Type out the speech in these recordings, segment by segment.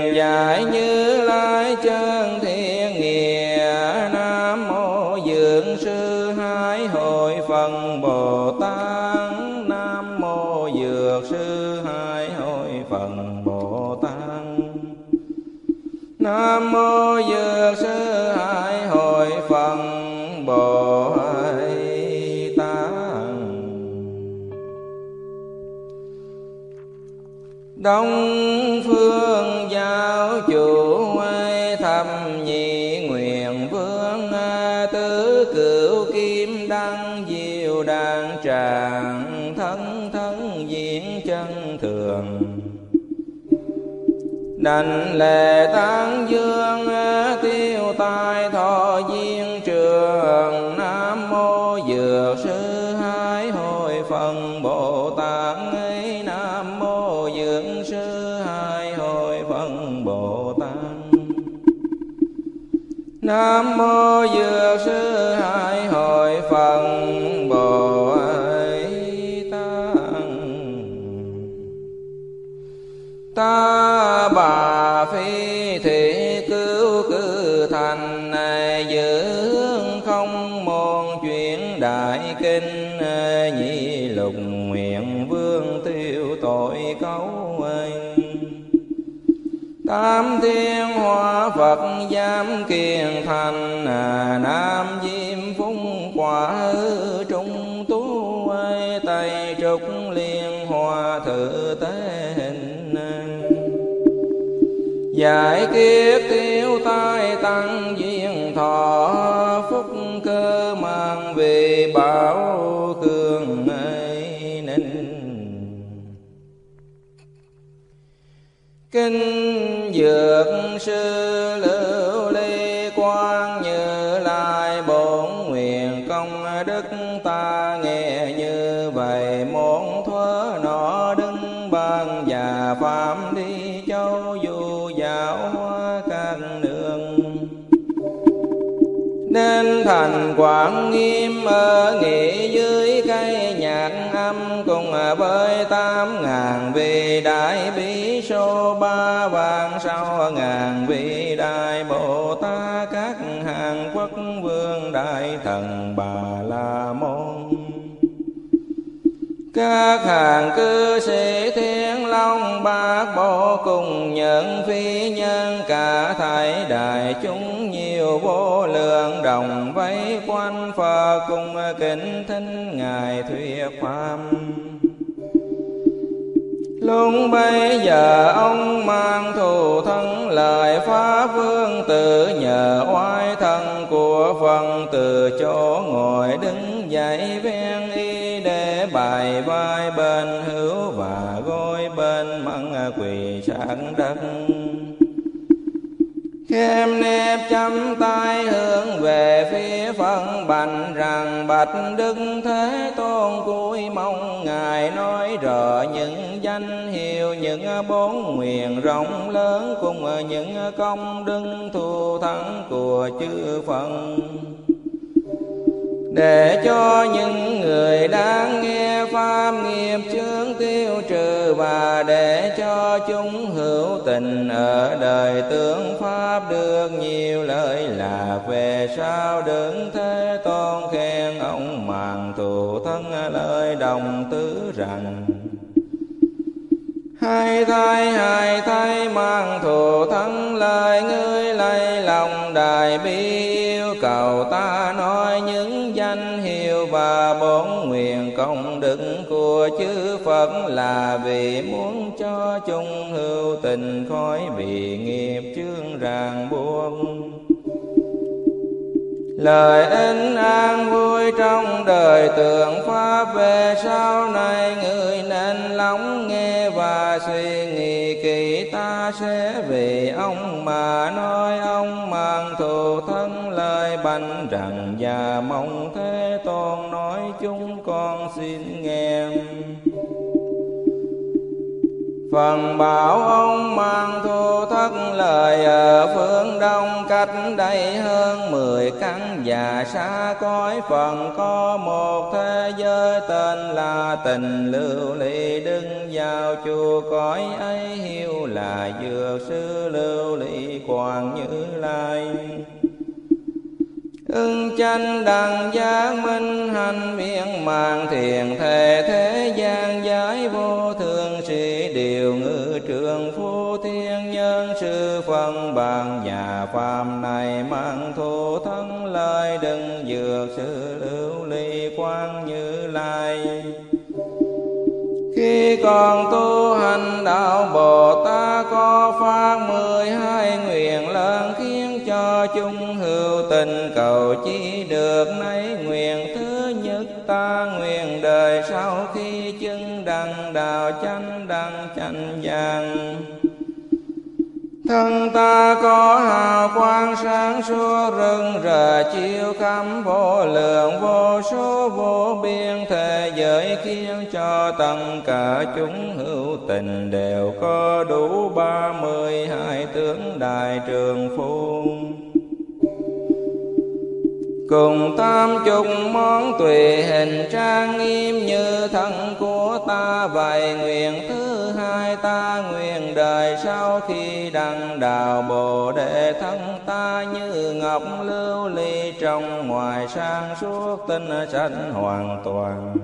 Nguyện dạy như lai chân thiên nghĩa nam mô dượng sư hai hội phần bồ tát nam mô dược sư hai hội phần bồ tát nam mô dược sư hai hội phần bồ tát đông đành lệ tán dương, tiêu tai thọ duyên trường. Nam mô dược sư hai hồi phần, bồ tát ấy nam mô dược sư hai hồi phần, bồ tát nam mô dược sư hai tam thiên hoa phật giám kiền thành à, nam diêm Phúng quả trung tú ơi tây Trục liên hoa thử tế hình giải kiết tiêu tai tăng duyên thọ, phúc cơ mang về bảo cường ấy ninh. Kinh dược sư thành quảng nghiêm ở nghỉ dưới cây nhạc âm cùng với tám ngàn vị đại bí số, ba vàng sau ngàn vị đại bồ tát, các hàng quốc vương đại thần bà la các hàng cư sĩ thiên long bát bộ cùng nhận phi nhân, cả thảy đại chúng nhiều vô lượng đồng vây quanh phật cùng kính thính ngài thuyết pháp. Lúc bây giờ ông mang thù thân lời phá vương tự nhờ oai thân của phần từ chỗ ngồi đứng dậy ven y bài vai bên hữu và gối bên măng quỳ sáng đất. Khem nếp chăm tay hướng về phía phân bành rằng, Bạch Đức Thế Tôn cuối mong Ngài nói rõ những danh hiệu, những bốn nguyện rộng lớn cùng những công đức thù thắng của chư Phật để cho những người đang nghe pháp nghiệp chướng tiêu trừ và để cho chúng hữu tình ở đời tướng pháp được nhiều lợi là về sau đứng thế tôn khen ông màng thù thân lời đồng tứ rằng. Hai thay hai thay mang thù thân lời ngươi lấy lòng đại bi yêu cầu ta nói những danh hiệu và bốn nguyện công đức của chư Phật là vì muốn cho chung hữu tình khỏi bị nghiệp chướng ràng buộc lời in an vui trong đời tượng pháp về sau này người nên lắng nghe và suy nghĩ kỹ. Ta sẽ vì ông mà nói ông mang thù thân lời bành rằng và mong thế tôn nói chúng con xin nghe. Phần bảo ông mang thu thất lời ở phương đông, cách đây hơn mười căn và xa cõi phần có một thế giới tên là tình lưu ly. Đứng vào chùa cõi ấy hiếu là dược sư lưu ly quan như lai ưng chánh đằng giác minh hành biện mạng thiền thể thế gian giải vô thường sĩ điều ngự trường phu thiên nhân sư phân bàn nhà phàm này mang thù thân lời đừng dược sư lưu ly quan như lai. Khi còn tu hành đạo bồ tát có phát mười hai tình cầu chi được nấy nguyện thứ nhất ta nguyện đời sau khi chứng đăng đạo chánh đăng chánh vàng. Thân ta có hào quang sáng suốt rừng rờ chiếu khắp vô lượng vô số vô biên thế giới khiến cho tất cả chúng hữu tình đều có đủ ba mươi hai tướng đại trường phu cùng tam chục món tùy hình trang nghiêm như thân của ta. Vậy nguyện thứ hai ta nguyện đời sau khi đăng đạo bồ đề thân ta như ngọc lưu ly trong ngoài sang suốt tinh sanh hoàn toàn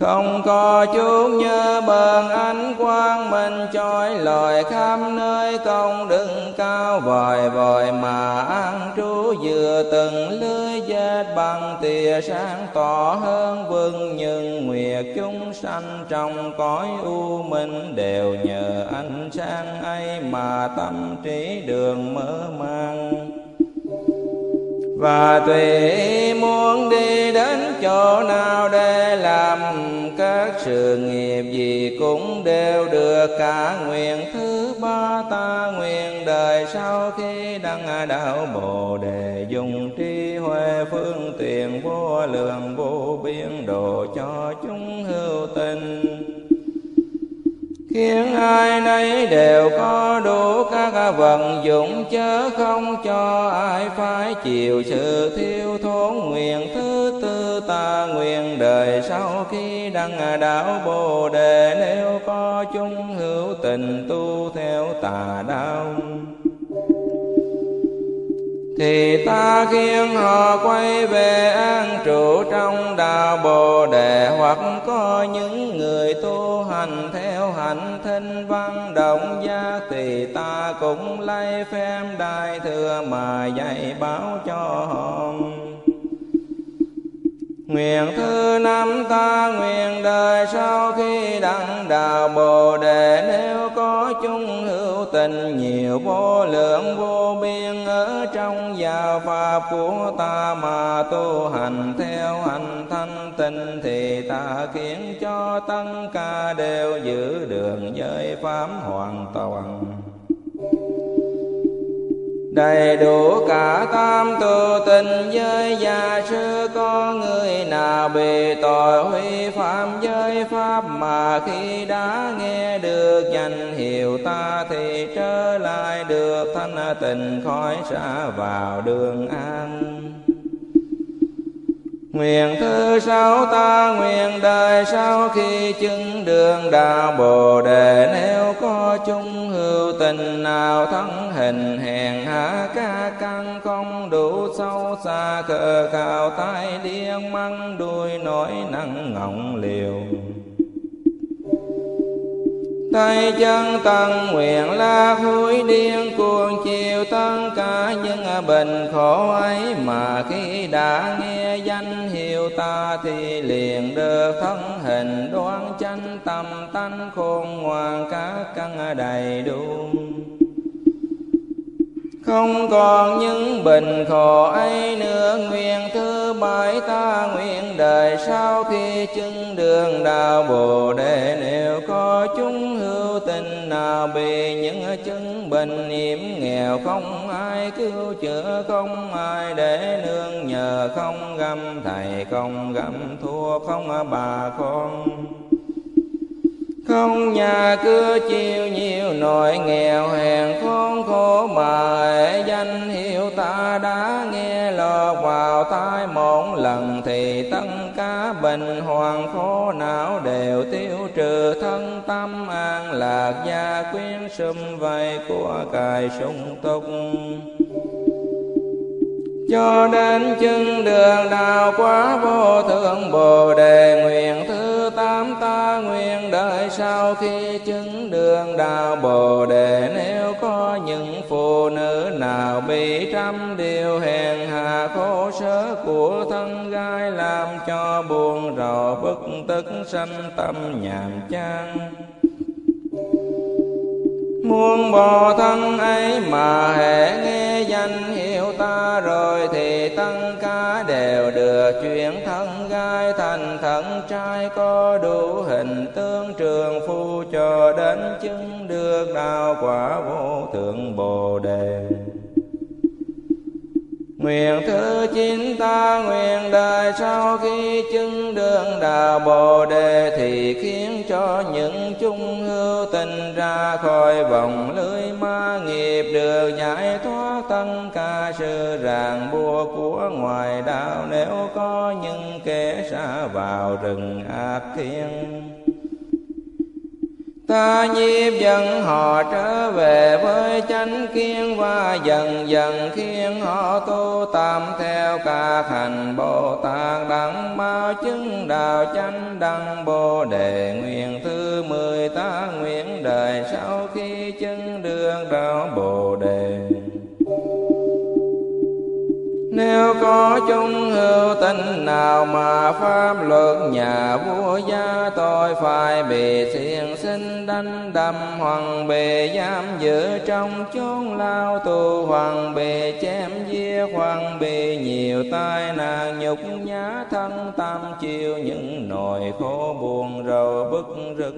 không có chút như bờn ánh quang minh chói lòi khắp nơi. Công đừng cao vòi vòi mà ăn trú vừa từng lưới dệt bằng tia sáng tỏ hơn vương nhưng nguyệt chúng sanh trong cõi u minh đều nhờ ánh sáng ấy mà tâm trí đường mơ mang và tùy muốn đi đến chỗ nào để làm các sự nghiệp gì cũng đều được cả nguyện thứ ba ta nguyện đời sau khi đăng đạo bồ đề dùng trí huệ phương tiện vô lượng vô biên độ cho chúng hữu tình khiến ai nấy đều có đủ các vận dụng, chớ không cho ai phải chịu sự thiếu thốn nguyện thứ tư ta nguyện đời sau khi đăng đạo bồ đề. Nếu có chung hữu tình tu theo tà đạo, thì ta khiến họ quay về an trụ trong đạo bồ đề. Hoặc có những người tu hành theo hạnh thinh văn động gia thì ta cũng lấy phép đại thừa mà dạy bảo cho họ. Nguyện thứ năm ta nguyện đời sau khi đăng đạo Bồ Đề. Nếu có chung hữu tình, nhiều vô lượng, vô biên, Ở trong giáo Pháp của ta mà tu hành theo hành thanh tịnh Thì ta khiến cho tất cả đều giữ đường giới Pháp hoàn toàn đầy đủ cả tam tu tình giới gia sư, có người nào bị tội huy phạm giới pháp mà khi đã nghe được danh hiệu ta thì trở lại được thanh tịnh khỏi xa vào đường an Nguyện thứ sáu ta nguyện đời sau khi chứng đường đạo Bồ Đề. Nếu có chung hữu tình nào thân hình hèn hạ ca căn không đủ sâu xa khờ khào tai điên măng đuôi nỗi nặng ngọng liều tay chân tăng nguyện la hối điên, cuồng chiều tất cả những bệnh khổ ấy. Mà khi đã nghe danh hiệu ta thì liền được thân hình đoan chánh, tâm tánh khôn ngoan các căn đầy đủ. Không còn những bình khổ ấy nữa, nguyện thứ bảy ta nguyện đời sau khi chứng đường đạo bồ đề. Nếu có chúng hữu tình nào bị những chứng bệnh hiểm nghèo? Không ai cứu chữa, không ai để nương nhờ, không găm thầy, không găm thua không à bà con. Không nhà cửa chiêu nhiều, nỗi nghèo hèn khốn khổ mà danh hiệu ta đã nghe lo vào tai một lần thì tất cả bình hoàng khổ não đều tiêu trừ. Thân tâm an lạc, gia quyến sum vầy của cài sung túc cho đến chân đường đạo quá vô thượng bồ đề nguyện thứ tám ta nguyện đợi sau khi chứng đường đạo bồ đề. Nếu có những phụ nữ nào bị trăm điều hèn hạ khổ sở của thân gái làm cho buồn rầu, bức tức sanh tâm nhàm chán muôn bò thân ấy mà hệ nghe danh hiệu ta rồi thì tăng ca đều được chuyển thân gai thành thân trai có đủ hình tương trường phu cho đến chứng được đạo quả vô thượng bồ đề. Nguyện thứ chín ta nguyện đời sau khi chứng đường đạo Bồ Đề thì khiến cho những chung hữu tình ra khỏi vòng lưới ma nghiệp được giải thoát tất cả sự ràng bùa của ngoài đạo. Nếu có những kẻ xa vào rừng ác thiên ta nhiếp dẫn họ trở về với chánh kiến và dần dần khiến họ tu tạm theo cả thành bồ tát đẳng. Bao chứng đạo chánh đăng bồ đề, nguyện thứ mười ta nguyện đời sau nếu có chung hữu tình nào mà pháp luật nhà vua gia, tôi phải bị thiền sinh đánh đâm, hoàng bị giam giữ trong chốn lao tù, hoàng bị chém giết, hoàng bị nhiều tai nạn, nhục nhã thân tâm chịu những nỗi khổ buồn, rầu bức rực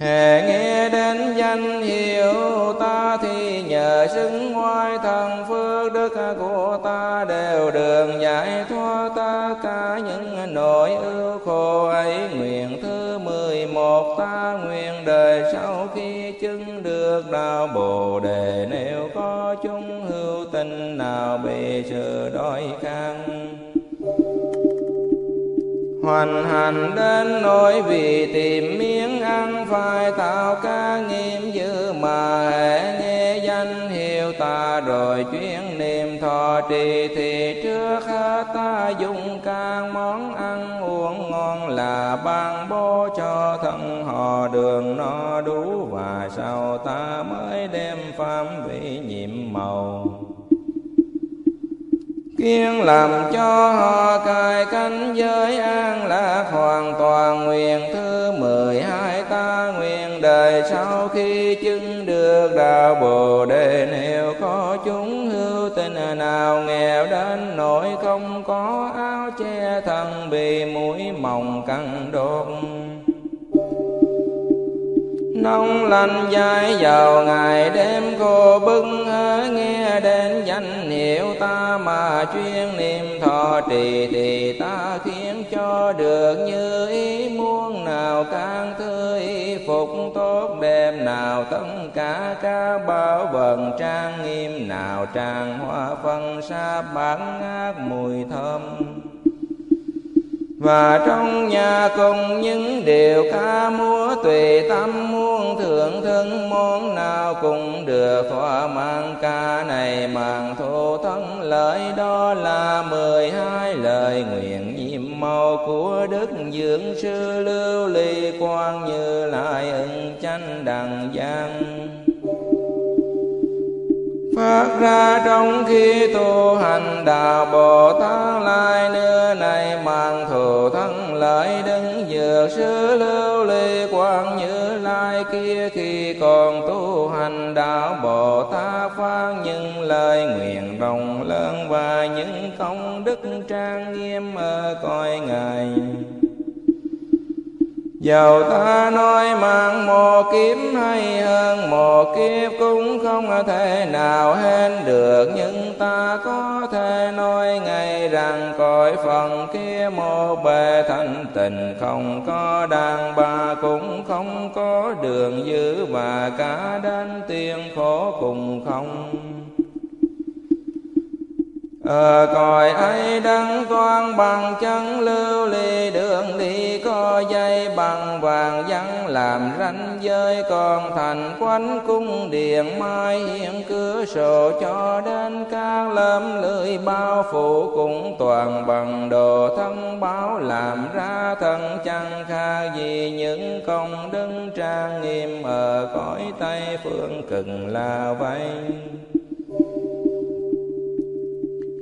Hề nghe đến danh hiệu ta thì nhờ xứng ngoài thần phước đức của ta đều đường giải thoát ta cả những nỗi ưu khổ ấy. Nguyện thứ mười một ta nguyện đời sau khi chứng được đạo bồ đề. Nếu có chúng hữu tình nào bị sự đói khăn hoàn hành đến nỗi vì tìm miếng ăn phải tạo ca nghiêm dư mà hệ nghe danh hiệu ta rồi chuyên niệm thọ trì thì trước hết ta dùng các món ăn uống ngon là ban bố cho thân họ đường no đủ và sau ta mới đem phạm vị nhiệm màu kiên làm cho họ cài cánh giới an lạc hoàn toàn. Nguyện thứ mười hai ta nguyện đời sau khi chứng được đạo bồ đề. Nếu có chúng hữu tình nào nghèo đến nỗi không có áo che thân bị mũi mỏng căng đột nông lành dài giàu ngày đêm, cô bưng nghe đến danh hiệu ta mà chuyên niệm thọ trì thì ta khiến cho được như ý muôn nào can thư y phục tốt đẹp nào tất cả các bảo vần trang nghiêm, nào tràn hoa phân, sa bản, ngát mùi thơm và trong nhà cùng những điều ca múa, tùy tâm muôn thượng thân món nào cũng được thỏa mang ca này màng thô thân lợi đó là mười hai lời nguyện nhiệm màu của đức dưỡng sư lưu ly quan như lại ưng chánh đằng giang phát ra trong khi tu hành đạo bồ tát lai nữa này mang thù thân lợi đứng dược sư lưu ly quan như lai kia khi còn tu hành đạo bồ tát phát những lời nguyện rộng lớn và những công đức trang nghiêm ở cõi ngài. Dầu ta nói mang một kiếm hay hơn một kiếp cũng không thể nào hết được. Nhưng ta có thể nói ngay rằng cõi phần kia một bề thanh tình Không có đàn bà cũng không có đường dữ Và cả đến tiền khổ cùng không ở ờ, cõi ấy đấng toan bằng chân lưu ly đường đi có dây bằng vàng vắng làm ranh giới còn thành quanh cung điện mai hiện cửa sổ cho đến các lâm lưới bao phủ cũng toàn bằng đồ thân báo làm ra thân chẳng kha gì những công đức trang nghiêm ở cõi tây phương cực là vậy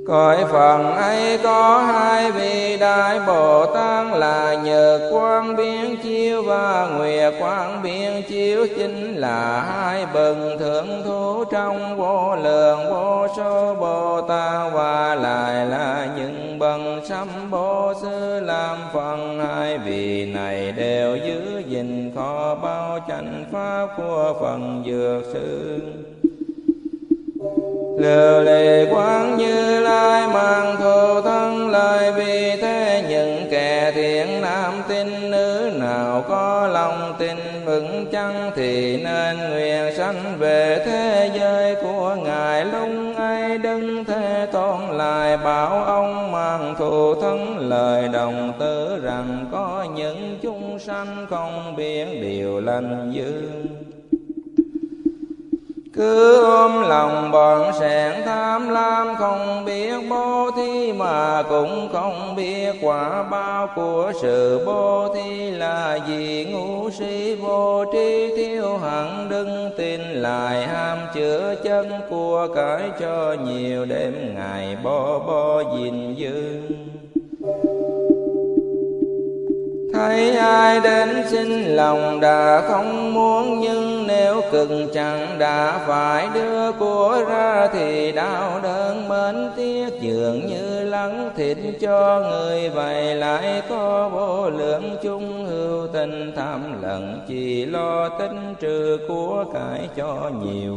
Cõi phần ấy có hai vị đại Bồ Tát là Nhật Quang Biến Chiếu và Nguyệt Quang Biến Chiếu. Chính là hai bần thượng thú trong vô lượng, vô số Bồ Tát và lại là những bần sám Bồ Sư. Làm phần hai vị này đều giữ gìn kho bao chánh pháp của phần dược sư lưu lệ quán như lai mang thù thân lời vì thế những kẻ thiện nam tin, nữ nào có lòng tin vững chăng thì nên nguyện sanh về thế giới của ngài. Lúc ấy đứng thế tôn lại bảo ông mang thù thân lời đồng tử rằng có những chúng sanh không biết điều lành dương cứ ôm lòng bọn sẹn tham lam không biết bố thí mà cũng không biết quả bao của sự bố thí là gì. Ngu si vô tri thiếu hẳn đừng tin lại, ham chữa chân của cải cho nhiều đêm ngày bo bo gìn dư thấy ai đến xin lòng đã không muốn, nhưng nếu cực chẳng đã phải đưa của ra thì đau đớn mến tiếc. Dường như lắng thịt cho người vậy lại có vô lượng chung hữu tình. Tham lần chỉ lo tính trừ của cải cho nhiều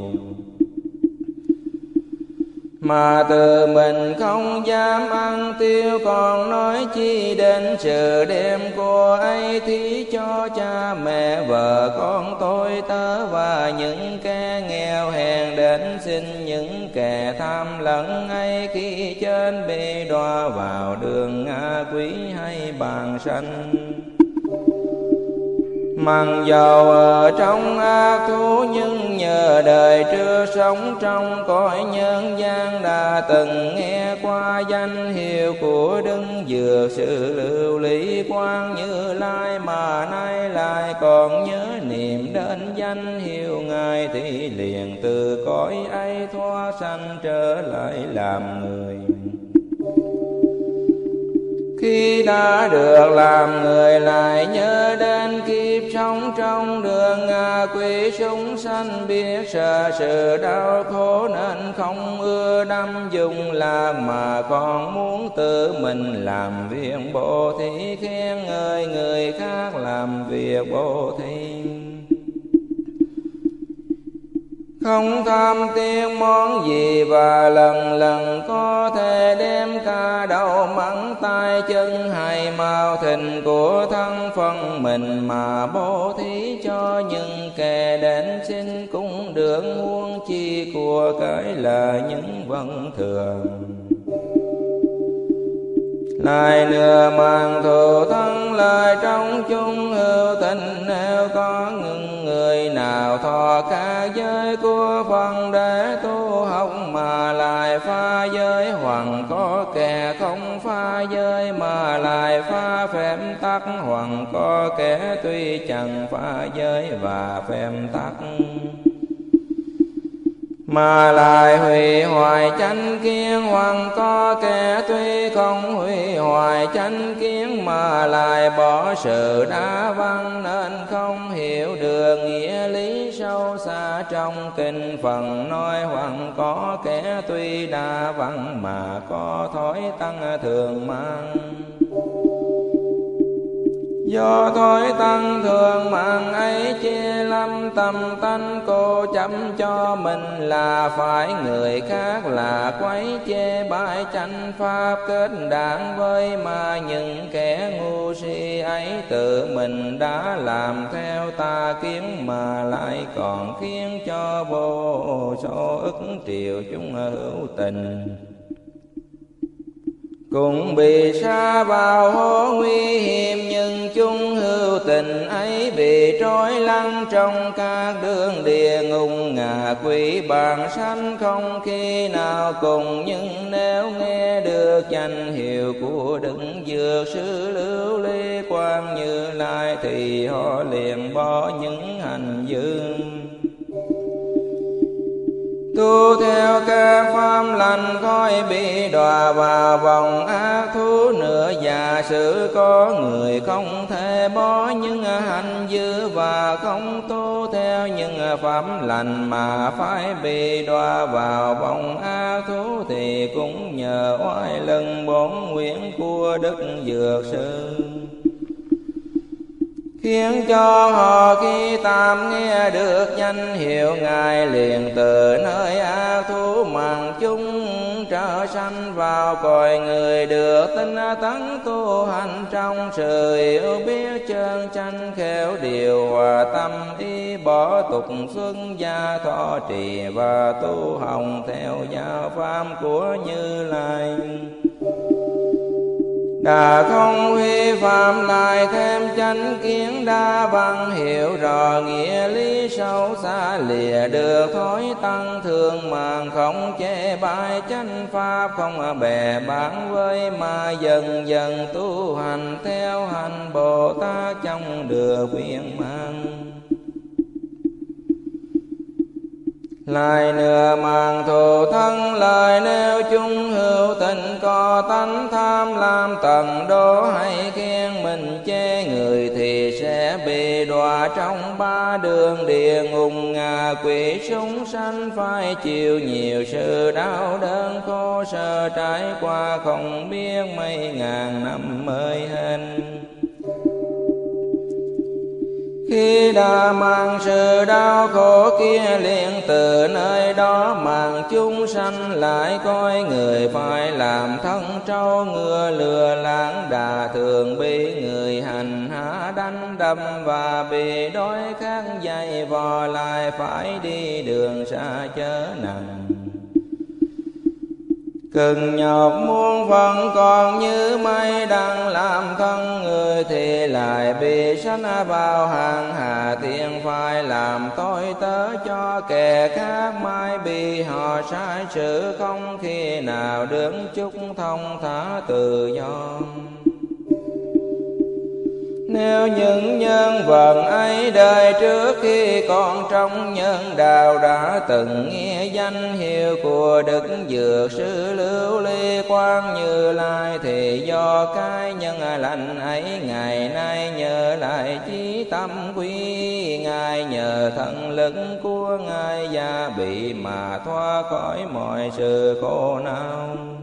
mà từ mình không dám ăn tiêu, còn nói chi đến sự đêm của ấy thí cho cha mẹ, vợ con tôi, tớ và những kẻ nghèo hèn đến xin những kẻ tham lẫn ấy khi trên bị đọa vào đường ngã quý hay bàn sanh. Mặc dầu ở trong ác thú, nhưng nhờ đời chưa sống trong cõi nhân gian, đã từng nghe qua danh hiệu của Đức Dược sự lưu lý quan như lai mà nay lại còn nhớ niệm đến danh hiệu Ngài thì liền từ cõi ấy thoát sanh trở lại làm người. Khi đã được làm người lại nhớ đến kia sống trong đường ngạ quỷ chúng sanh biết sợ sự đau khổ nên không ưa đâm dùng là mà còn muốn tự mình làm việc bồ thí khen người người khác làm việc bồ thí. Không tham tiếng món gì và lần lần có thể đem cả đầu mắng tay chân hay mau thịnh của thân phân mình mà bố thí cho những kẻ đến xin cũng được muôn chi của cái là những vân thường. Lại nửa mang thù thân lại trong chung hữu tình, nếu có người nơi nào thọ cả giới của phần để tu học mà lại pha giới hoặc có kẻ không pha giới mà lại pha phép tắc hoặc có kẻ tuy chẳng pha giới và phép tắc mà lại hủy hoại chánh kiến hoặc có kẻ tuy không hủy hoại chánh kiến, mà lại bỏ sự đa văn nên không hiểu được nghĩa lý sâu xa trong kinh phần nói hoặc có kẻ tuy đa văn mà có thói tăng thường mang do thói tăng thường mạng ấy chia lâm tâm tánh cô chấm cho mình là phải người khác là quấy chê bãi tranh pháp kết đảng với mà những kẻ ngu si ấy. Tự mình đã làm theo ta kiến mà lại còn khiến cho vô số ức triều chúng hữu tình cũng bị xa vào hố nguy hiểm, nhưng chung hữu tình ấy bị trói lăng trong các đường địa ngục. Ngạ quỷ bàn sanh không khi nào cùng, nhưng nếu nghe được danh hiệu của đức dược sư lưu ly quan như lai thì họ liền bỏ những hành dương tu theo các pháp lành coi bị đọa vào vòng ác thú nữa già sự có người không thể bỏ những hành dư và không tu theo những pháp lành mà phải bị đọa vào vòng ác thú thì cũng nhờ oai lưng bốn nguyện của đức dược sư khiến cho họ khi tam nghe được danh hiệu ngài liền từ nơi a thú màng chúng trở sanh vào cõi người được tinh tấn tu hành trong sự hiểu biết chân tranh khéo điều hòa tâm ý bỏ tục xuân gia thọ trì và tu hồng theo giáo pháp của như lai. Đà không huy phạm lại thêm chánh kiến đa văn hiểu rõ nghĩa lý sâu xa lìa được thói tăng thường màng không chê bai chánh pháp không bè bán với mà dần dần tu hành theo hành Bồ Tát trong được viên mang lại nửa màng thù thân lời nếu chung hữu tình, có tánh tham lam tận đố hay khen mình chê người thì sẽ bị đọa trong ba đường địa ngục. Ngà quỷ súng sanh phải chịu nhiều sự đau đớn, khổ sở trải qua không biết mấy ngàn năm mới hình khi đã mang sự đau khổ kia liền, từ nơi đó mang chúng sanh lại coi người phải làm thân trâu ngựa lừa lãng đà thường bị người hành hạ đánh đâm và bị đói khát dày vò lại phải đi đường xa chớ nặng Cần nhọc muôn phần còn như mây đang làm thân người Thì lại bị sanh vào hàng hà thiên phải làm tôi tớ cho kẻ khác Mai bị họ sai sự không khi nào đứng chúc thông thả tự do nếu những nhân vật ấy đời trước khi còn trong nhân đạo đã từng nghe danh hiệu của Đức Dược Sư Lưu Ly Quang Như Lai, Thì do cái nhân lành ấy ngày nay nhờ lại chí tâm quý Ngài nhờ thần lực của Ngài gia bị mà thoát khỏi mọi sự khổ não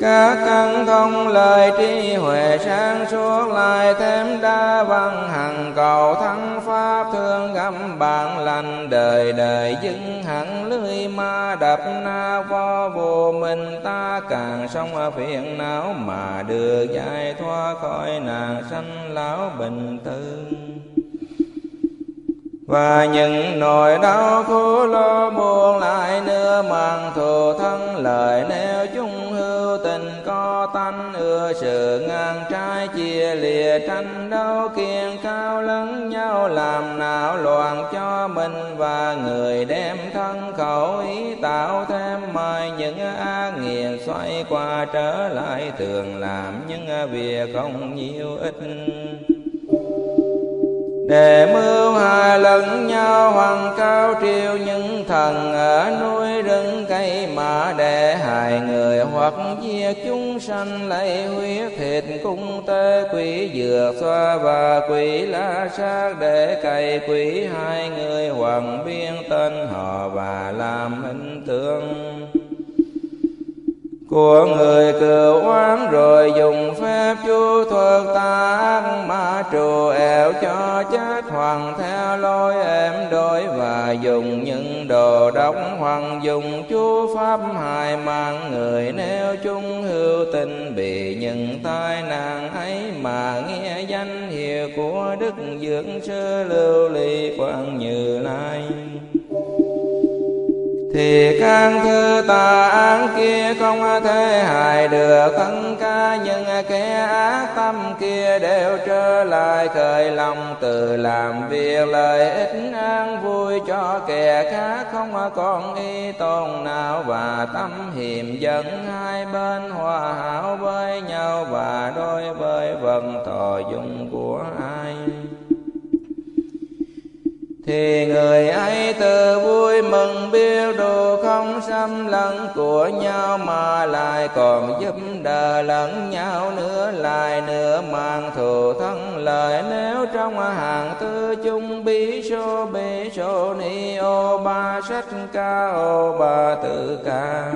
các căn thông lời trí huệ sáng suốt lại thêm đa văn hằng cầu thắng pháp thương gắm bạn lành đời đời dưng hẳn lưới ma đập na vo vô mình ta càng sống phiền não mà đưa giải thoát khỏi nạn sanh lão bình tư và những nỗi đau khổ lo buồn lại nữa mang thù thân lời nếu chúng tình có tánh, ưa sự ngang trái, chia lìa tranh đấu, kiên cao lẫn nhau, làm nào loạn cho mình và người đem thân khẩu ý tạo thêm mời những ác nghiền xoay qua trở lại, thường làm những việc không nhiều ích để mưu hại lẫn nhau, hoàng cao triều những thần ở núi rừng cây mà để hại người hoặc giết chúng sanh lấy huyết thịt cung tế quỷ dược, xoa và quỷ la sát để cày quỷ hai người hoàng biên tên họ và làm hình tượng của người cựu oán rồi dùng phép chú thuật ta ác ma trù ẻo cho chết hoàng theo lối em đối và dùng những đồ đóng hoàng dùng chú pháp hại mạng người nếu chung hưu tình bị những tai nạn ấy mà nghe danh hiệu của đức dưỡng sư lưu ly quang như lai thì căn thư tà ác kia không thể hại được. Thân ca nhưng kẻ ác tâm kia đều trở lại khởi lòng từ làm việc lợi ích an vui cho kẻ khác. Không còn y tôn nào và tâm hiểm dẫn. Hai bên hòa hảo với nhau và đối với vần thọ dung của ai? Thì người ấy tự vui mừng biêu đồ không xâm lẫn của nhau mà lại còn giúp đỡ lẫn nhau nữa, lại nữa mang thù thân lợi nếu trong hàng tư chung bí số bí số ni ô ba, sách ca ô ba tự càng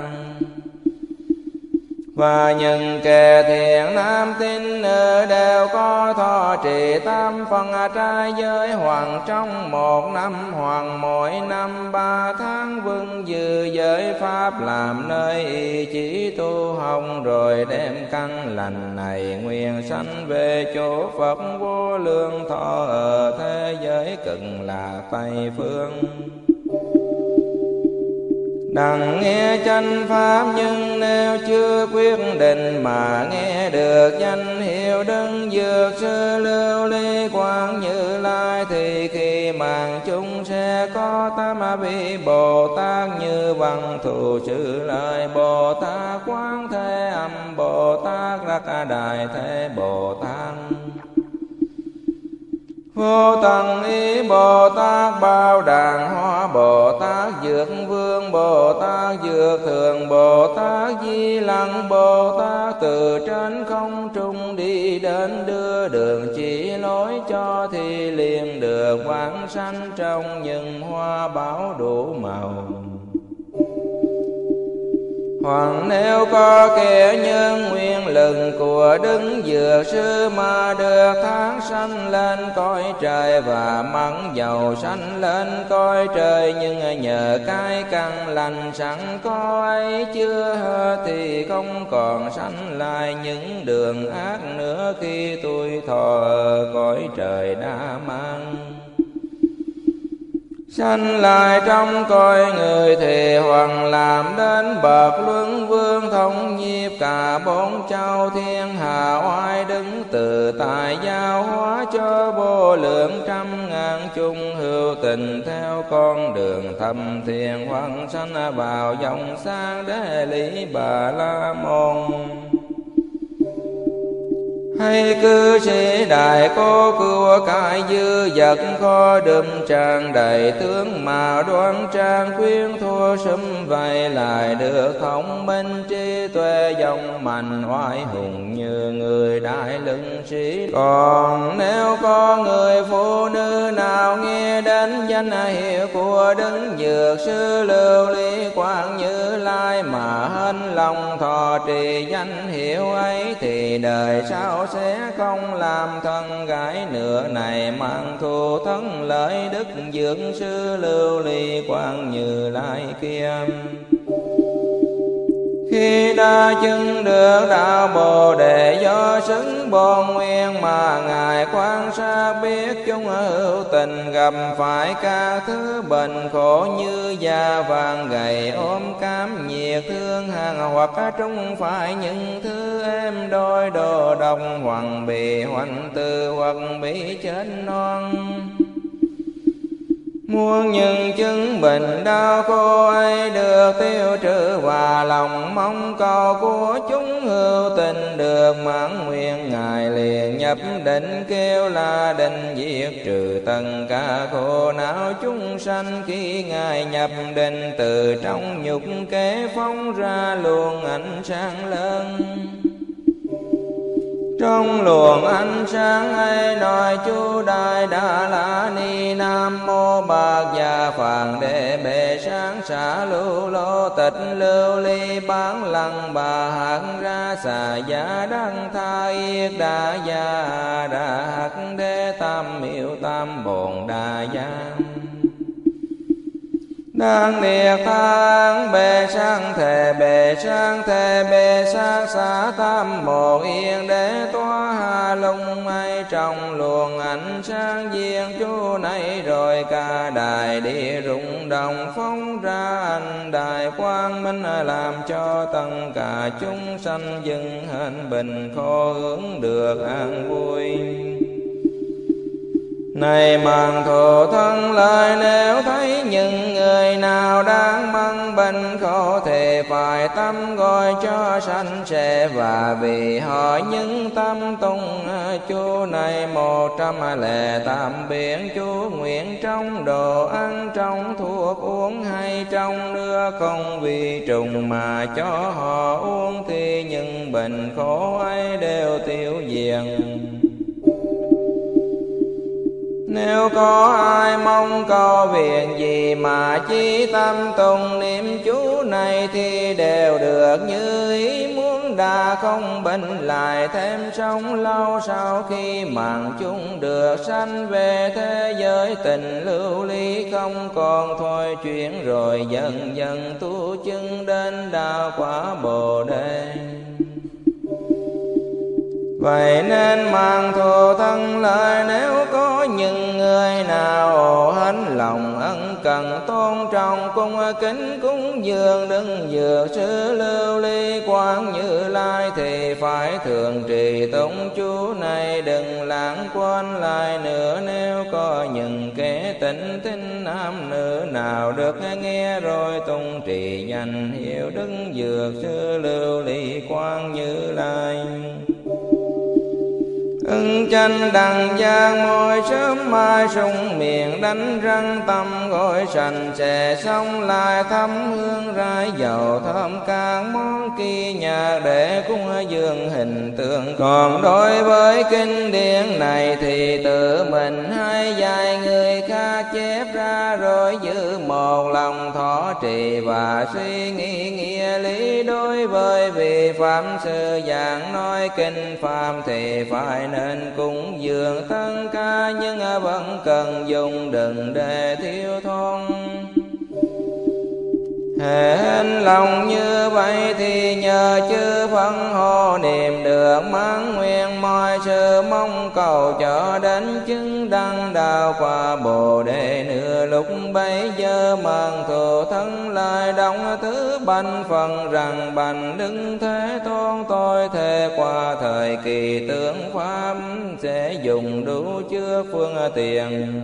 và những kẻ thiện nam tin nữ đều có thọ trì tam phần trai giới hoàng trong một năm. Hoàng mỗi năm ba tháng vương dự giới pháp làm nơi ý chỉ tu hồng rồi đem căn lành này nguyện sanh về chỗ phật vô lượng thọ ở thế giới cực là tây phương. Đặng nghe chánh pháp nhưng nếu chưa quyết định mà nghe được danh hiệu đấng dược sư lưu ly quang như lai, thì khi màn chúng sẽ có tam vị Bồ Tát như văn, thù chữ lời Bồ Tát quán thế âm, Bồ Tát đắc đại thế Bồ Tát. Vô tận ý Bồ Tát bao đàn hoa, Bồ Tát Dược Vương Bồ Tát Dược Thường Bồ Tát Di Lăng Bồ Tát Từ trên không trung đi đến đưa đường chỉ lối cho thì liền được vãng sanh trong những hoa báo đủ màu hoặc nếu có kẻ nhân nguyên lực của đứng dược sư mà được tháng sanh lên coi trời và mắng dầu sanh lên coi trời, nhưng nhờ cái căn lành sẵn có ấy chưa thì không còn sanh lại những đường ác nữa khi tôi thọ cõi trời đã mang sanh lại trong cõi người thì hoàng làm đến bậc luân vương thống nhiếp. Cả bốn châu thiên hạ oai đứng từ tài giao hóa cho vô lượng trăm ngàn chung hữu tình. Theo con đường thâm thiền hoàng sanh vào dòng sang đế lý bà la môn hay cư sĩ đại cô cua cải dư vật kho đùm tràn đầy tướng mà đoan trang khuyên thua sum vậy lại được thông minh trí tuệ dòng mạnh oai hùng như người đại lưng sĩ. Còn nếu có người phụ nữ nào nghe đến danh hiệu của đứng dược sư lưu lý quang như lai mà hên lòng thọ trì danh hiệu ấy thì đời sau sẽ không làm thân gái nữa này mang thù thân lợi đức dưỡng sư lưu ly quang như lai kia khi đã chứng được đạo bồ đề do xứng bồ nguyên mà ngài quan sát biết, chúng hữu tình gặp phải ca thứ bệnh khổ như da vàng gầy ôm cám, nhiệt thương hàng hoặc trung phải những thứ em đôi, đồ đồng hoàng bị hoành từ hoặc bị chết non. Muôn nhân chứng bệnh đau khổ ấy được tiêu trừ và lòng mong cầu của chúng hữu tình được mãn nguyện, Ngài liền nhập định kêu là định diệt trừ tất cả khổ não chúng sanh. Khi Ngài nhập định, từ trong nhục kế phóng ra luồng ánh sáng lớn trong luồng ánh sáng ấy nói chú đại đà la ni nam mô bạc già phạn đệ bệ sáng xả lưu lô tịch lưu ly bán lăng bà hạt ra xà giá đăng tha yết đà gia đà hạt đế tam miệu tam bồn đà giang. Năng địa thang bề sang thể bề sang thể bề sang xá tam bồ yên để toa hà lung ai trong luồng ánh sáng diên chú này rồi ca đài địa rung động, phóng ra anh đài quang minh, làm cho tất cả chúng sanh dừng hình bình khổ hướng được an vui này màn thù thân lời nếu thấy những người nào đang mang bệnh khổ thì phải tâm gọi cho sanh sẽ và vì họ những tâm tung chú này một trăm lẻ tam biển, chú nguyện trong đồ ăn, trong thuốc uống hay trong nước không vì trùng mà cho họ uống thì những bệnh khổ ấy đều tiêu diệt nếu có ai mong cầu việc gì mà chí tâm tùng niệm chú này thì đều được như ý muốn đa không bệnh lại thêm sống lâu sau khi mạng chung được sanh về thế giới tình lưu ly không còn thôi chuyển rồi dần dần tu chứng đến đạo quả bồ đề. Vậy nên mang thù thân lời nếu có những người nào hết lòng ân cần tôn trọng cung kính cúng dường đứng dược sư lưu ly quang như lai thì phải thường trì tống chú này đừng lãng quên lại nữa nếu có những kẻ tỉnh tinh nam nữ nào được nghe rồi tụng trì danh hiệu đứng dược sư lưu ly quang như lai ưng chanh đằng giang môi sớm mai sung miệng đánh răng, tâm gọi sành xè xong lại thăm hương rai dầu thơm. Càng món kia nhà để cung dương hình tượng. Còn đối với kinh điển này thì tự mình hay dài người khác chép ra rồi giữ một lòng thọ trì và suy nghĩ nghĩa lý. Đối với vị phạm sư giảng nói kinh phạm thì phải nên nên cúng dường thân ca nhưng vẫn cần dùng đừng để thiếu thốn. Hẹn lòng như vậy thì nhờ chư phân hồ niệm được mãn nguyện. Mọi sự mong cầu cho đến chứng đăng đạo quả bồ đề. Nửa lúc bấy giờ mang thù thân lại động thứ banh phần rằng bành đứng thế tôn tôi. Thề qua thời kỳ tướng pháp sẽ dùng đủ chưa phương tiền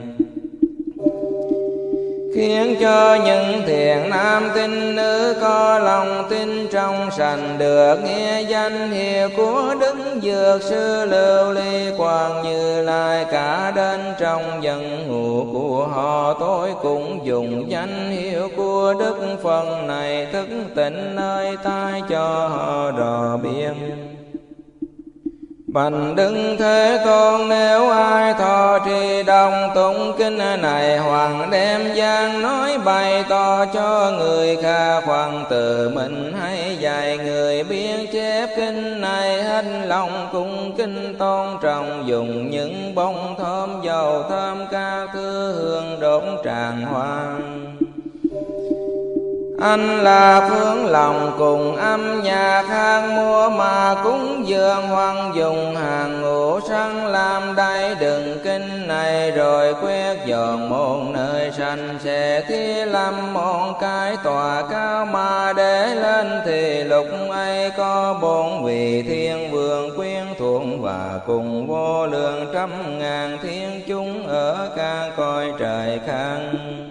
khiến cho những thiện nam tín nữ có lòng tin trong sành được nghe danh hiệu của đức dược sư lưu ly quang như lai. Cả đến trong dân ngủ của họ, tôi cũng dùng danh hiệu của đức phần này thức tỉnh nơi tai cho họ rõ biên Bành đứng thế tôn nếu ai thọ trì đồng tụng kinh này, Hoàng đem gian nói bày to cho người kha Hoàng từ mình hay dạy người biên chép kinh này, Hết lòng cung kinh tôn trọng, Dùng những bông thơm dầu thơm ca thư hương đốn tràng hoàng anh là phương lòng cùng âm nhạc hang mua mà cúng dường hoàng dùng hàng ngũ săn làm đây đừng kinh này rồi quét dọn một nơi sanh sẽ thi lâm một cái tòa cao mà để lên thì lục ấy có bốn vị thiên vương quyến thuộc và cùng vô lượng trăm ngàn thiên chúng ở ca coi trời khang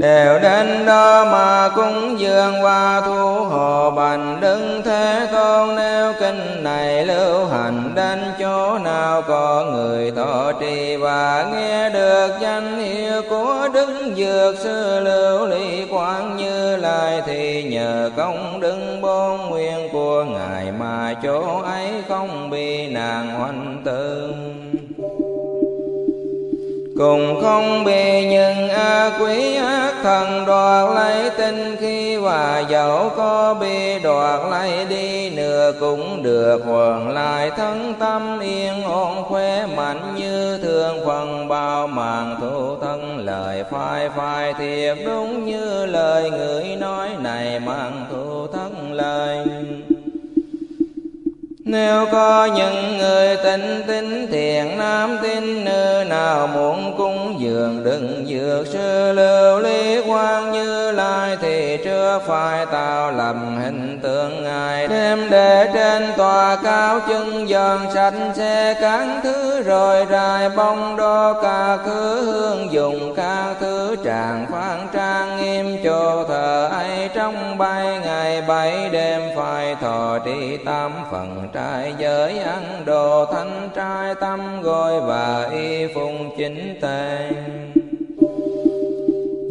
đều đến đó mà cúng dường và thu hộ bành. Đứng thế tôn nêu kinh này lưu hành, đến chỗ nào có người thọ trì và nghe được danh hiệu của đức dược sư lưu ly quang như lai, thì nhờ công đức bốn nguyên của ngài mà chỗ ấy không bị nàng hoành tương cùng không bị những ác quý ác thần đoạt lấy tinh khi và dẫu có bị đoạt lấy đi nửa cũng được. Hoàn lại thân tâm yên ổn, khỏe mạnh như thường phần, bao màng thu thân, lời phai phai thiệt đúng như lời người nói này mang thu thân lời nếu có những người tinh tín thiện, nam tín, nữ nào muốn cúng dường, đừng dược. Sư lưu lý quan như lai thì chưa phải tạo lầm hình tượng ngài. Đem để trên tòa cao chân dòn sạch xe các thứ, rồi rài bông đo cả cứ hương dùng các thứ tràng phan trang cho chỗ thờ ấy trong bay ngày bảy đêm phải thọ trì tam phần trai giới ăn đồ thanh trai tâm gọi và y phùng chính tề.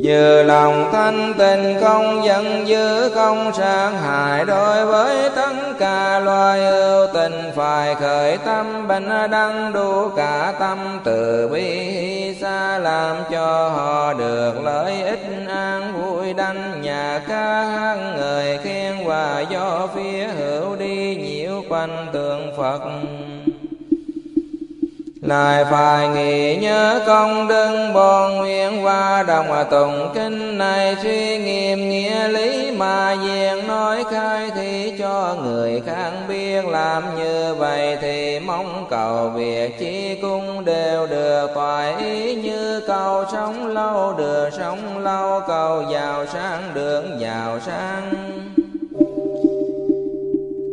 Dư lòng thanh tình không giận dữ không sang hại đối với tất cả loài ưu tình. Phải khởi tâm bình đăng đủ cả tâm, từ bi xa làm cho họ được lợi ích an vui. Đanh nhà ca hát người khen và do phía hữu đi nhiễu quanh tượng Phật này phải nghĩ nhớ công đức bồn nguyện và đồng tụng kinh này. Suy nghiệm nghĩa lý mà diện nói khai thì cho người khác biết. Làm như vậy thì mong cầu việc chi cung đều được. Toại ý như cầu sống lâu, được sống lâu. Cầu giàu sang, được giàu sang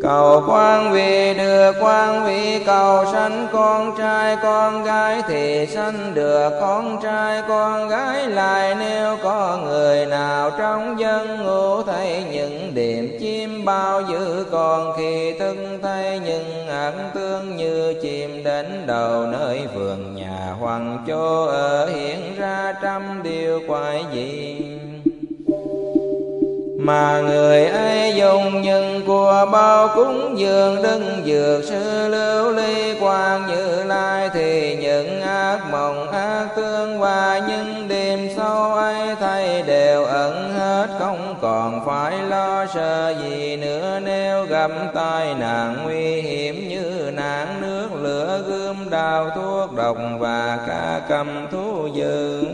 cầu quan vị được quan vị cầu sanh con trai con gái thì sanh được con trai con gái lại. Nếu có người nào trong dân ngủ thấy những điểm chim bao giữ còn khi thức thấy những ẩn tương như chim đến đầu nơi vườn nhà hoàng chỗ ở hiện ra trăm điều quái dị mà người ấy dùng nhân của bao cúng dường đấng dược, sư lưu ly quang như lai, thì những ác mộng, ác tương và những đêm sâu ấy thay đều ẩn hết. Không còn phải lo sợ gì nữa, nếu gặp tai nạn nguy hiểm như nạn nước, lửa gươm, đào thuốc độc và ca cầm thú dữ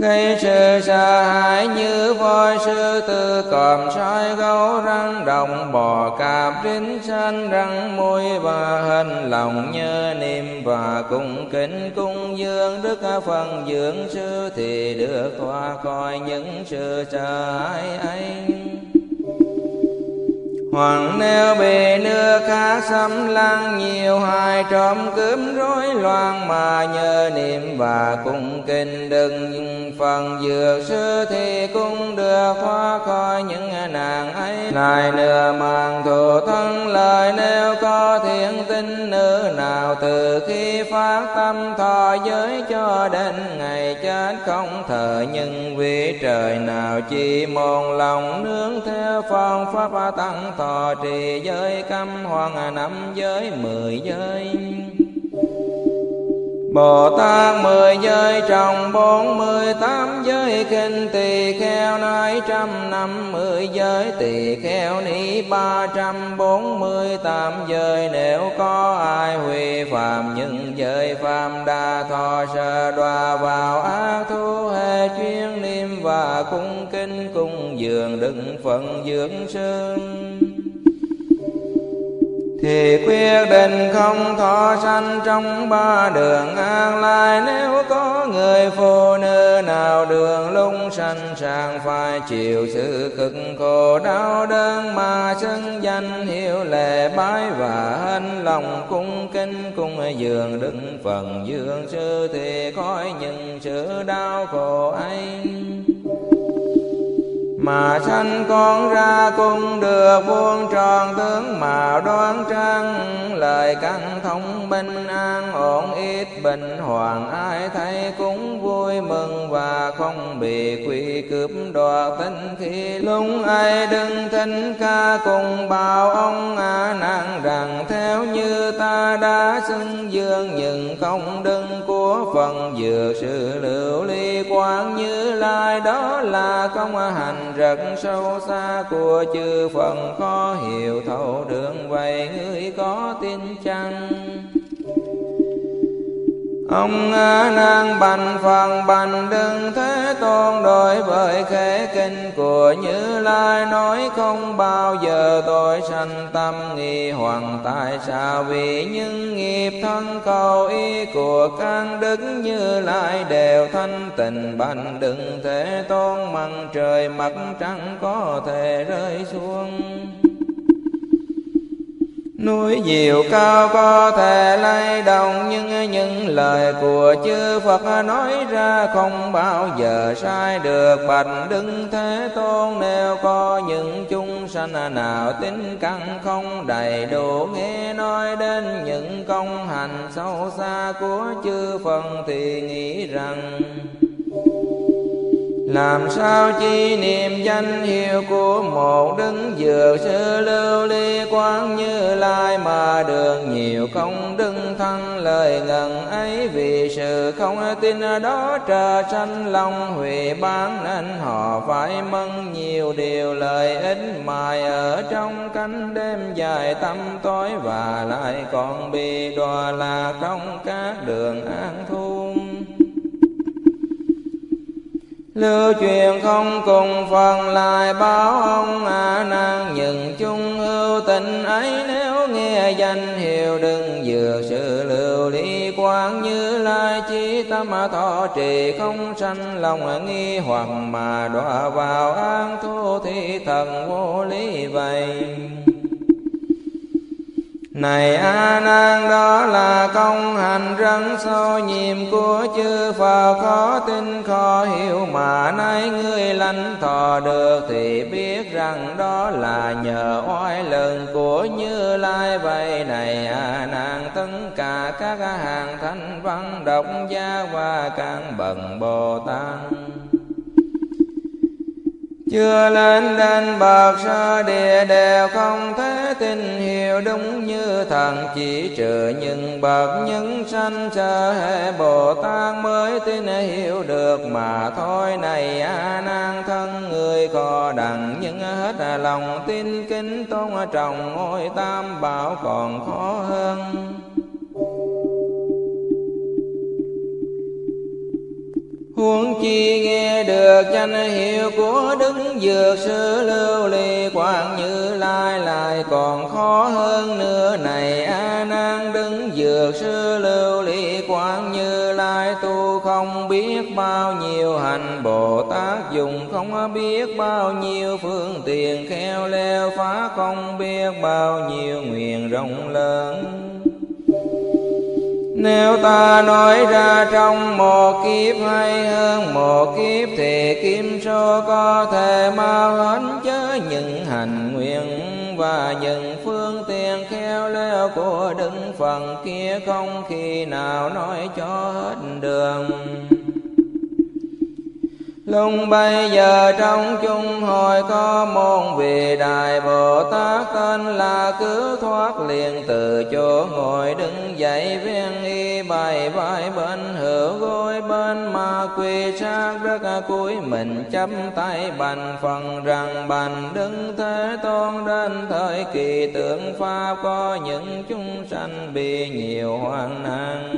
gây sự sợ hãi như voi sư tử còm sói gấu răng đồng, bò cạp trinh sanh răng môi và hình lòng nhớ niệm và cung kính cung dương đức phần dưỡng sư thì được thoát khỏi những sự sợ hãi ấy. Hoàng nêu bề nước khá xâm lăng, nhiều hai trộm cướp rối loạn mà nhờ niệm và cung kinh đừng phần dược sư thì cũng được thoát khỏi những nàng ấy. Này nửa màng thù thân, lời nếu có thiện tinh, nữ nào từ khi phát tâm thọ giới cho đến ngày chết không thờ nhưng vì trời nào chỉ mòn lòng nương theo phong pháp tăng thọ trì giới cấm hoàng năm giới mười giới. Bồ Tát mười giới trong bốn mươi tám giới kinh tỳ kheo nói trăm năm mươi giới, tỳ kheo ni ba trăm bốn mươi tám giới. Nếu có ai hủy phạm những giới phạm đa thọ sơ đoà vào ác thu hệ chuyên niệm và cung kinh cung dường đựng phận dưỡng sương thì quyết định không thọ sanh trong ba đường an lai, nếu có người phụ nữ nào đường lung sanh sàng phải chịu sự cực khổ đau đớn mà xưng danh hiệu lệ bái và hân lòng, cung kính cung dường đức phần dương sư thì khỏi những sự đau khổ ấy mà sanh con ra cũng được vuông tròn tướng mạo đoan trăng. Lời căn thông bình an ổn, ít bình hoàng ai thấy cũng vui mừng và không bị quỷ cướp đoạt tinh khi lúc ai đừng thính ca cùng bảo ông a nan rằng, theo như ta đã xưng dương, nhưng không đừng của phần dược sự lưu ly quan như lai, đó là công hành rất sâu xa của chư phần khó hiểu thấu đường vậy người có tin chăng? Ông A Nan bành phần bành đừng thế tôn đối với khế kinh của Như Lai. Nói không bao giờ tôi sanh tâm, nghi hoàng tại sao vì những nghiệp thân cầu ý của các đức Như Lai đều thanh tịnh. Bành đừng thế tôn, măng trời, mặt trăng có thể rơi xuống. Núi diệu cao có thể lay động, Nhưng những lời của chư Phật nói ra Không bao giờ sai được. Bạch Đức Thế Tôn, Nếu có những chúng sanh nào tính căn không đầy đủ, Nghe nói đến những công hành sâu xa của chư Phật Thì nghĩ rằng làm sao chi niệm danh hiệu của một đứng dược sư lưu ly quán như lai mà đường nhiều không đứng thân lời ngần ấy? Vì sự không tin đó trở sanh lòng hủy bán nên họ phải mân nhiều điều lợi ích mài ở trong cánh đêm dài tâm tối và lại còn bị đọa lạc trong các đường an thu. Lưu truyền không cùng phần lại báo ông a nan nhận chung hữu tình ấy nếu nghe danh hiệu đừng vừa sự lưu ly quan như lai chi tâm thọ trì không sanh lòng nghi hoặc mà đọa vào an thu thi thần vô lý vậy này a nan đó là công hành rất sâu, nhiệm của chư phật khó tin, khó hiểu mà nay ngươi lãnh thọ được thì biết rằng đó là nhờ oai lần của như lai. Vậy này a nan, tất cả các hàng thanh văn độc gia và các bần bồ tát chưa lên đến bậc sơ địa đều không thể tin hiểu đúng như thần chỉ trừ những bậc những sanh sơ hệ bồ tát mới tin hiểu được mà thôi. Này a nan thân, người có đặng những hết lòng tin kính tôn trọng ngôi tam bảo còn khó hơn. Huống chi nghe được danh hiệu của Đức Dược Sư Lưu Ly Quang Như Lai lại còn khó hơn nữa. Này A Nan, Đức Dược Sư Lưu Ly Quang Như Lai, tu không biết bao nhiêu hành Bồ Tát, dùng không biết bao nhiêu phương tiện khéo leo phá không biết bao nhiêu nguyện rộng lớn nếu ta nói ra trong một kiếp hay hơn một kiếp Thì kim số có thể mau hết chớ những hành nguyện Và những phương tiện khéo léo của Đức Phần kia Không khi nào nói cho hết đường. Lúc bây giờ trong chung hội có môn vị Đại Bồ Tát tên là cứu thoát liền, từ chỗ ngồi đứng dậy viên y bài vai bên hữu gối bên ma quỳ sát đất cuối mình chắp tay bành phần rằng bành đứng thế tôn đến thời kỳ tượng pháp có những chúng sanh bị nhiều hoang nạn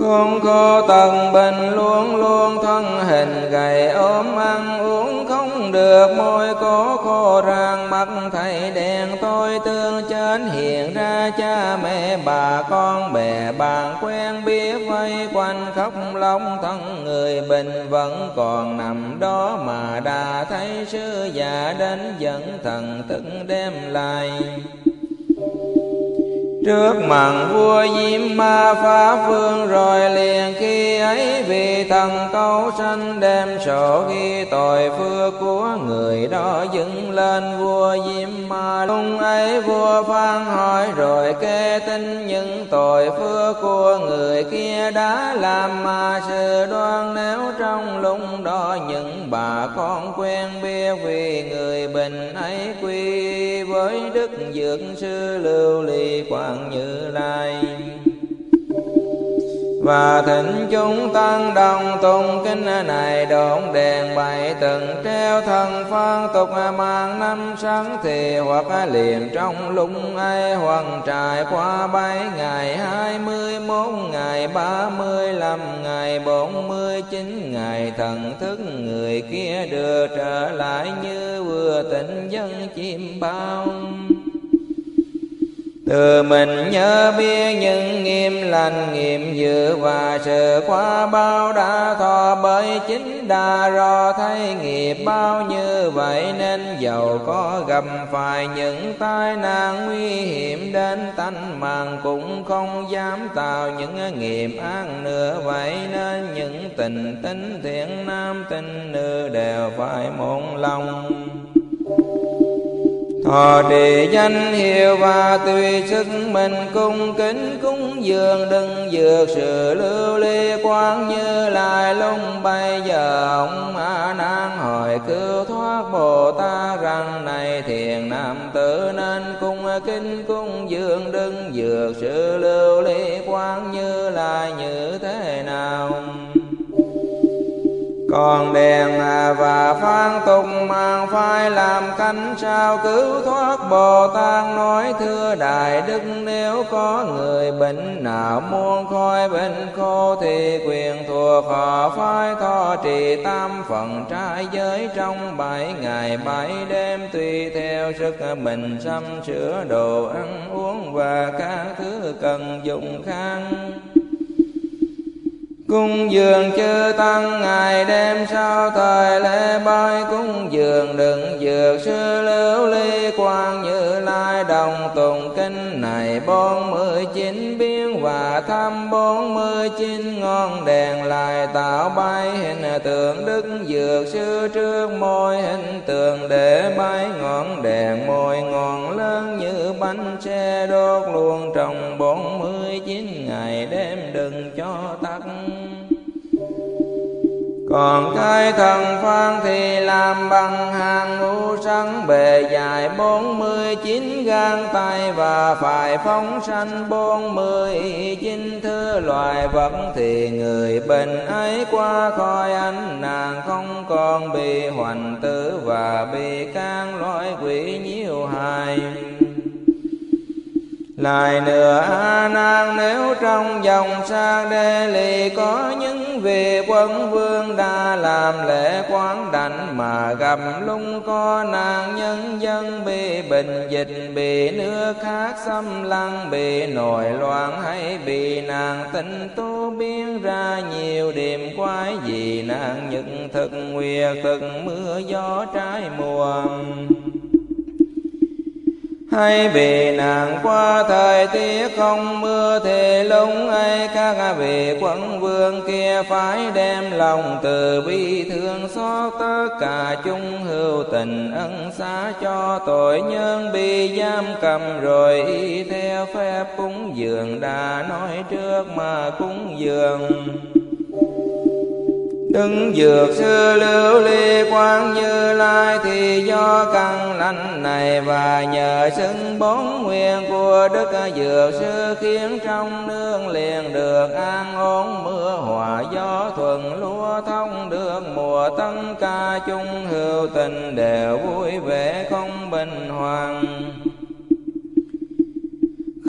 không có tận bình luôn luôn thân hình gầy ốm, ăn uống không được, môi có khô ràng, mắt thầy đèn tôi tương trên hiện ra cha mẹ, bà con bè, bạn quen biết, vây quanh khóc lóc thân, người bình vẫn còn nằm đó mà đã thấy, sư già đến dẫn thần tức đem lại. Trước mặt vua Diêm Ma phá phương rồi liền khi ấy vì thần câu sanh đem sổ ghi tội phước của người đó dựng lên. Vua Diêm Ma lúc ấy vua phan hỏi rồi kê tin những tội phước của người kia đã làm mà sự đoan nếu trong lúc đó những bà con quen biết vì người bình ấy quy với đức dược sư lưu ly như lai. Và thỉnh chúng tăng đồng tùng kinh này độn đèn bảy từng treo thần phan tục mang năm sáng thì hoặc liền trong lúc ấy hoặc trải qua bảy ngày hai mươi mốt ngày, ba mươi lăm ngày, bốn mươi chín ngày. Thần thức người kia đưa trở lại như vừa tỉnh dân chim bao từ mình nhớ biết những nghiêm lành nghiệm dự và sự qua bao đã thọ. Bởi chính đà rõ thấy nghiệp bao như vậy, nên giàu có gặp phải những tai nạn nguy hiểm. Đến tánh mạng cũng không dám tạo những nghiệp ác nữa vậy nên những tình tính thiện nam, tình nữ đều phải một lòng. Thọ trì danh hiệu và tùy sức mình cung kính cúng dường đừng dược sự lưu ly quang như lai lung bây giờ ông a nan hỏi cứu thoát bồ tát rằng này thiền nam tử nên cung kính cúng dường đừng dược sự lưu ly quang như lai như thế nào? Còn đèn và phan tùng mang phải làm cánh sao cứu thoát bồ tát nói, thưa đại đức, nếu có người bệnh nào muốn khỏi bệnh khô thì quyền thuộc họ phải thọ trì tam phần trai giới trong bảy ngày bảy đêm, tùy theo sức mình xăm sửa đồ ăn uống và các thứ cần dùng khăn cung dường chư tăng, ngày đêm sau thời lễ bái, cung dường đừng dược, sư lưu ly quan như lai đồng tùng. Kinh này bốn mươi chín biến và thăm bốn mươi chín ngon đèn lại tạo bay hình tượng đức dược. Sư trước môi hình tượng để bay ngọn đèn, môi ngọn lớn như bánh xe đốt luôn trong bốn mươi chín ngày đêm đừng cho tắt còn cái thần phan thì làm bằng hàng ngũ sắn bề dài bốn mươi chín gang tay và phải phóng sanh bốn mươi chín thứ loài vật. Thì người bệnh ấy qua khỏi ánh nàng không còn bị hoành tử và bị can loại quỷ nhiễu hại lại nữa a nan nếu trong dòng sa đê lì có những vị quân vương đã làm lễ quán đảnh mà gặp lung có nạn nhân dân bị bệnh dịch, bị nước khác xâm lăng, bị nổi loạn hay bị nạn tình tu biến ra nhiều điểm quái gì nạn những thực, nguyệt thực, mưa gió trái mùa hay vì nàng qua thời tiết không mưa thì lúc ấy, các vị quân vương kia phải đem lòng từ bi thương xót tất cả chung hữu tình ân xá cho tội nhân bị giam cầm rồi y theo phép cúng dường đã nói trước mà cúng dường. Đứng dược sư lưu ly quang như lai Thì do căn lành này và nhờ xưng bốn nguyện của Đức Dược sư Khiến trong nương liền được an ổn. Mưa hòa gió thuận lúa thông được mùa tân ca chung hữu tình đều vui vẻ không bình hoàng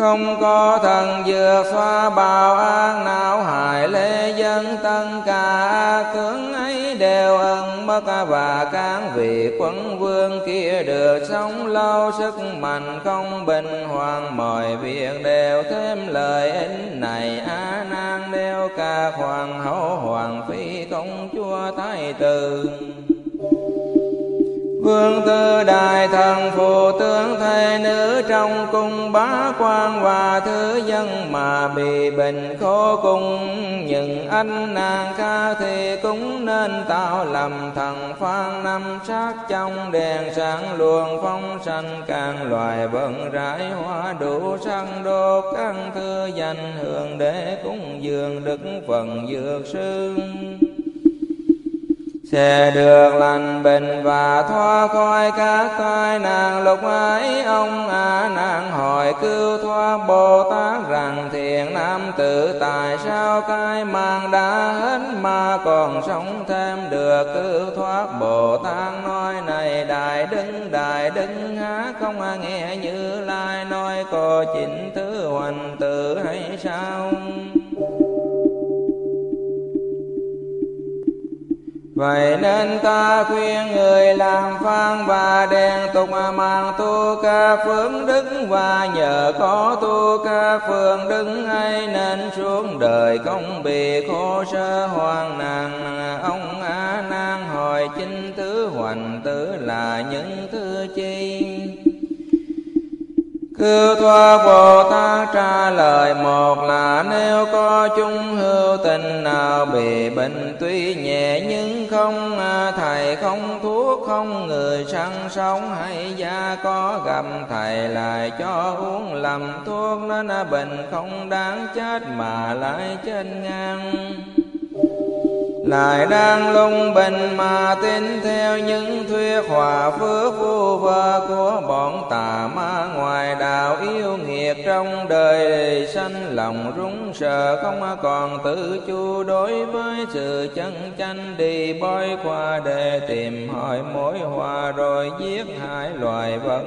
không có thần dược xoa bào an não, hại lễ dân tân cả tướng ấy đều ân mất và cán vị quân vương kia được sống lâu, sức mạnh không bình hoàng. Mọi việc đều thêm lời ích này, a nan đeo ca hoàng hậu hoàng phi công chúa thái tử Vương tư đại thần phụ tướng thê nữ trong cung bá quan và thứ dân mà bị bệnh khổ cung những anh nàng ca thì cũng nên tạo lầm thần phan năm sát trong đèn sáng luồng phong sanh. Càng loài vẫn rải hoa đủ săn đô căn thư danh hưởng để cúng dường đức phần dược sư sẽ được lành bệnh và thoát khỏi các tai nạn. Lúc ấy, ông a nan hỏi cứu thoát bồ tát rằng thiện nam tử, tại sao cái mang đã hết mà còn sống thêm được? Cứu thoát bồ tát nói này, đại đức đại đức há không nghe như lai, nói có chỉnh thứ hoành tử hay sao? Vậy nên ta khuyên người làm phan và đèn tục mang tu ca phương đức và nhờ có tu ca phương đức ấy nên xuống đời không bị khổ sơ hoang nạn. Ông a nan hỏi chính thứ hoành tử là những thứ chi Cứu thoa Bồ Tát trả lời, một là nếu có chung hữu tình nào bị bệnh tuy nhẹ nhưng không à, thầy không thuốc, không người săn sống hay gia có gặp thầy lại cho uống lầm thuốc nên bệnh không đáng chết mà lại chết ngang. Ngài đang lung bình mà tin theo những thuyết hòa phước vô vơ của bọn tà ma ngoài đạo yêu nghiệt trong đời sanh lòng rúng sợ không còn tự chu đối với sự chân chánh đi bói qua để tìm hỏi mối hòa rồi giết hại loài vật.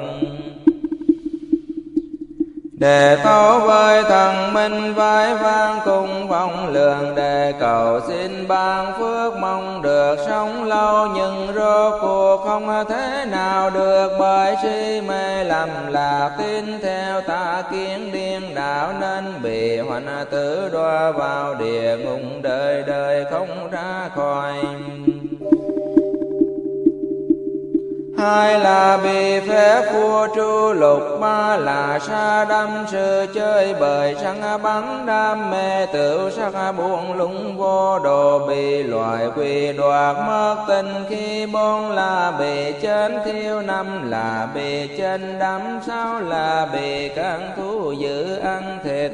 Đề tấu với thần minh vai vang cùng vọng lượng Đề cầu xin ban phước mong được sống lâu. Nhưng rốt cuộc không thế nào được, Bởi si mê lầm lạc tin theo ta kiến điên đạo Nên bị hoành tử đoa vào địa ngục đời đời không ra khỏi. Hai là bị phép vua tru lục, ba là sa đâm sự chơi bời săn bắn đam mê tự sắc buông lung vô đồ, bị loài quỷ đoạt mất tình khi bốn là bị chết thiêu năm, là bị chân đắm, sáu là bị căn thú giữ ăn thịt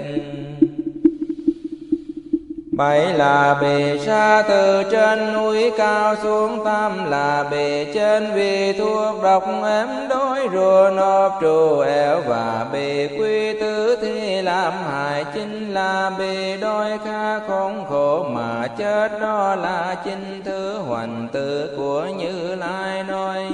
bảy là bề xa từ trên núi cao xuống tam là bề trên vì thuốc độc em đối rùa nộp trù ẻo và bề quy tứ thi làm hại chính là bề đôi kha khốn khổ mà chết đó là chính thứ hoành tử của như lai nói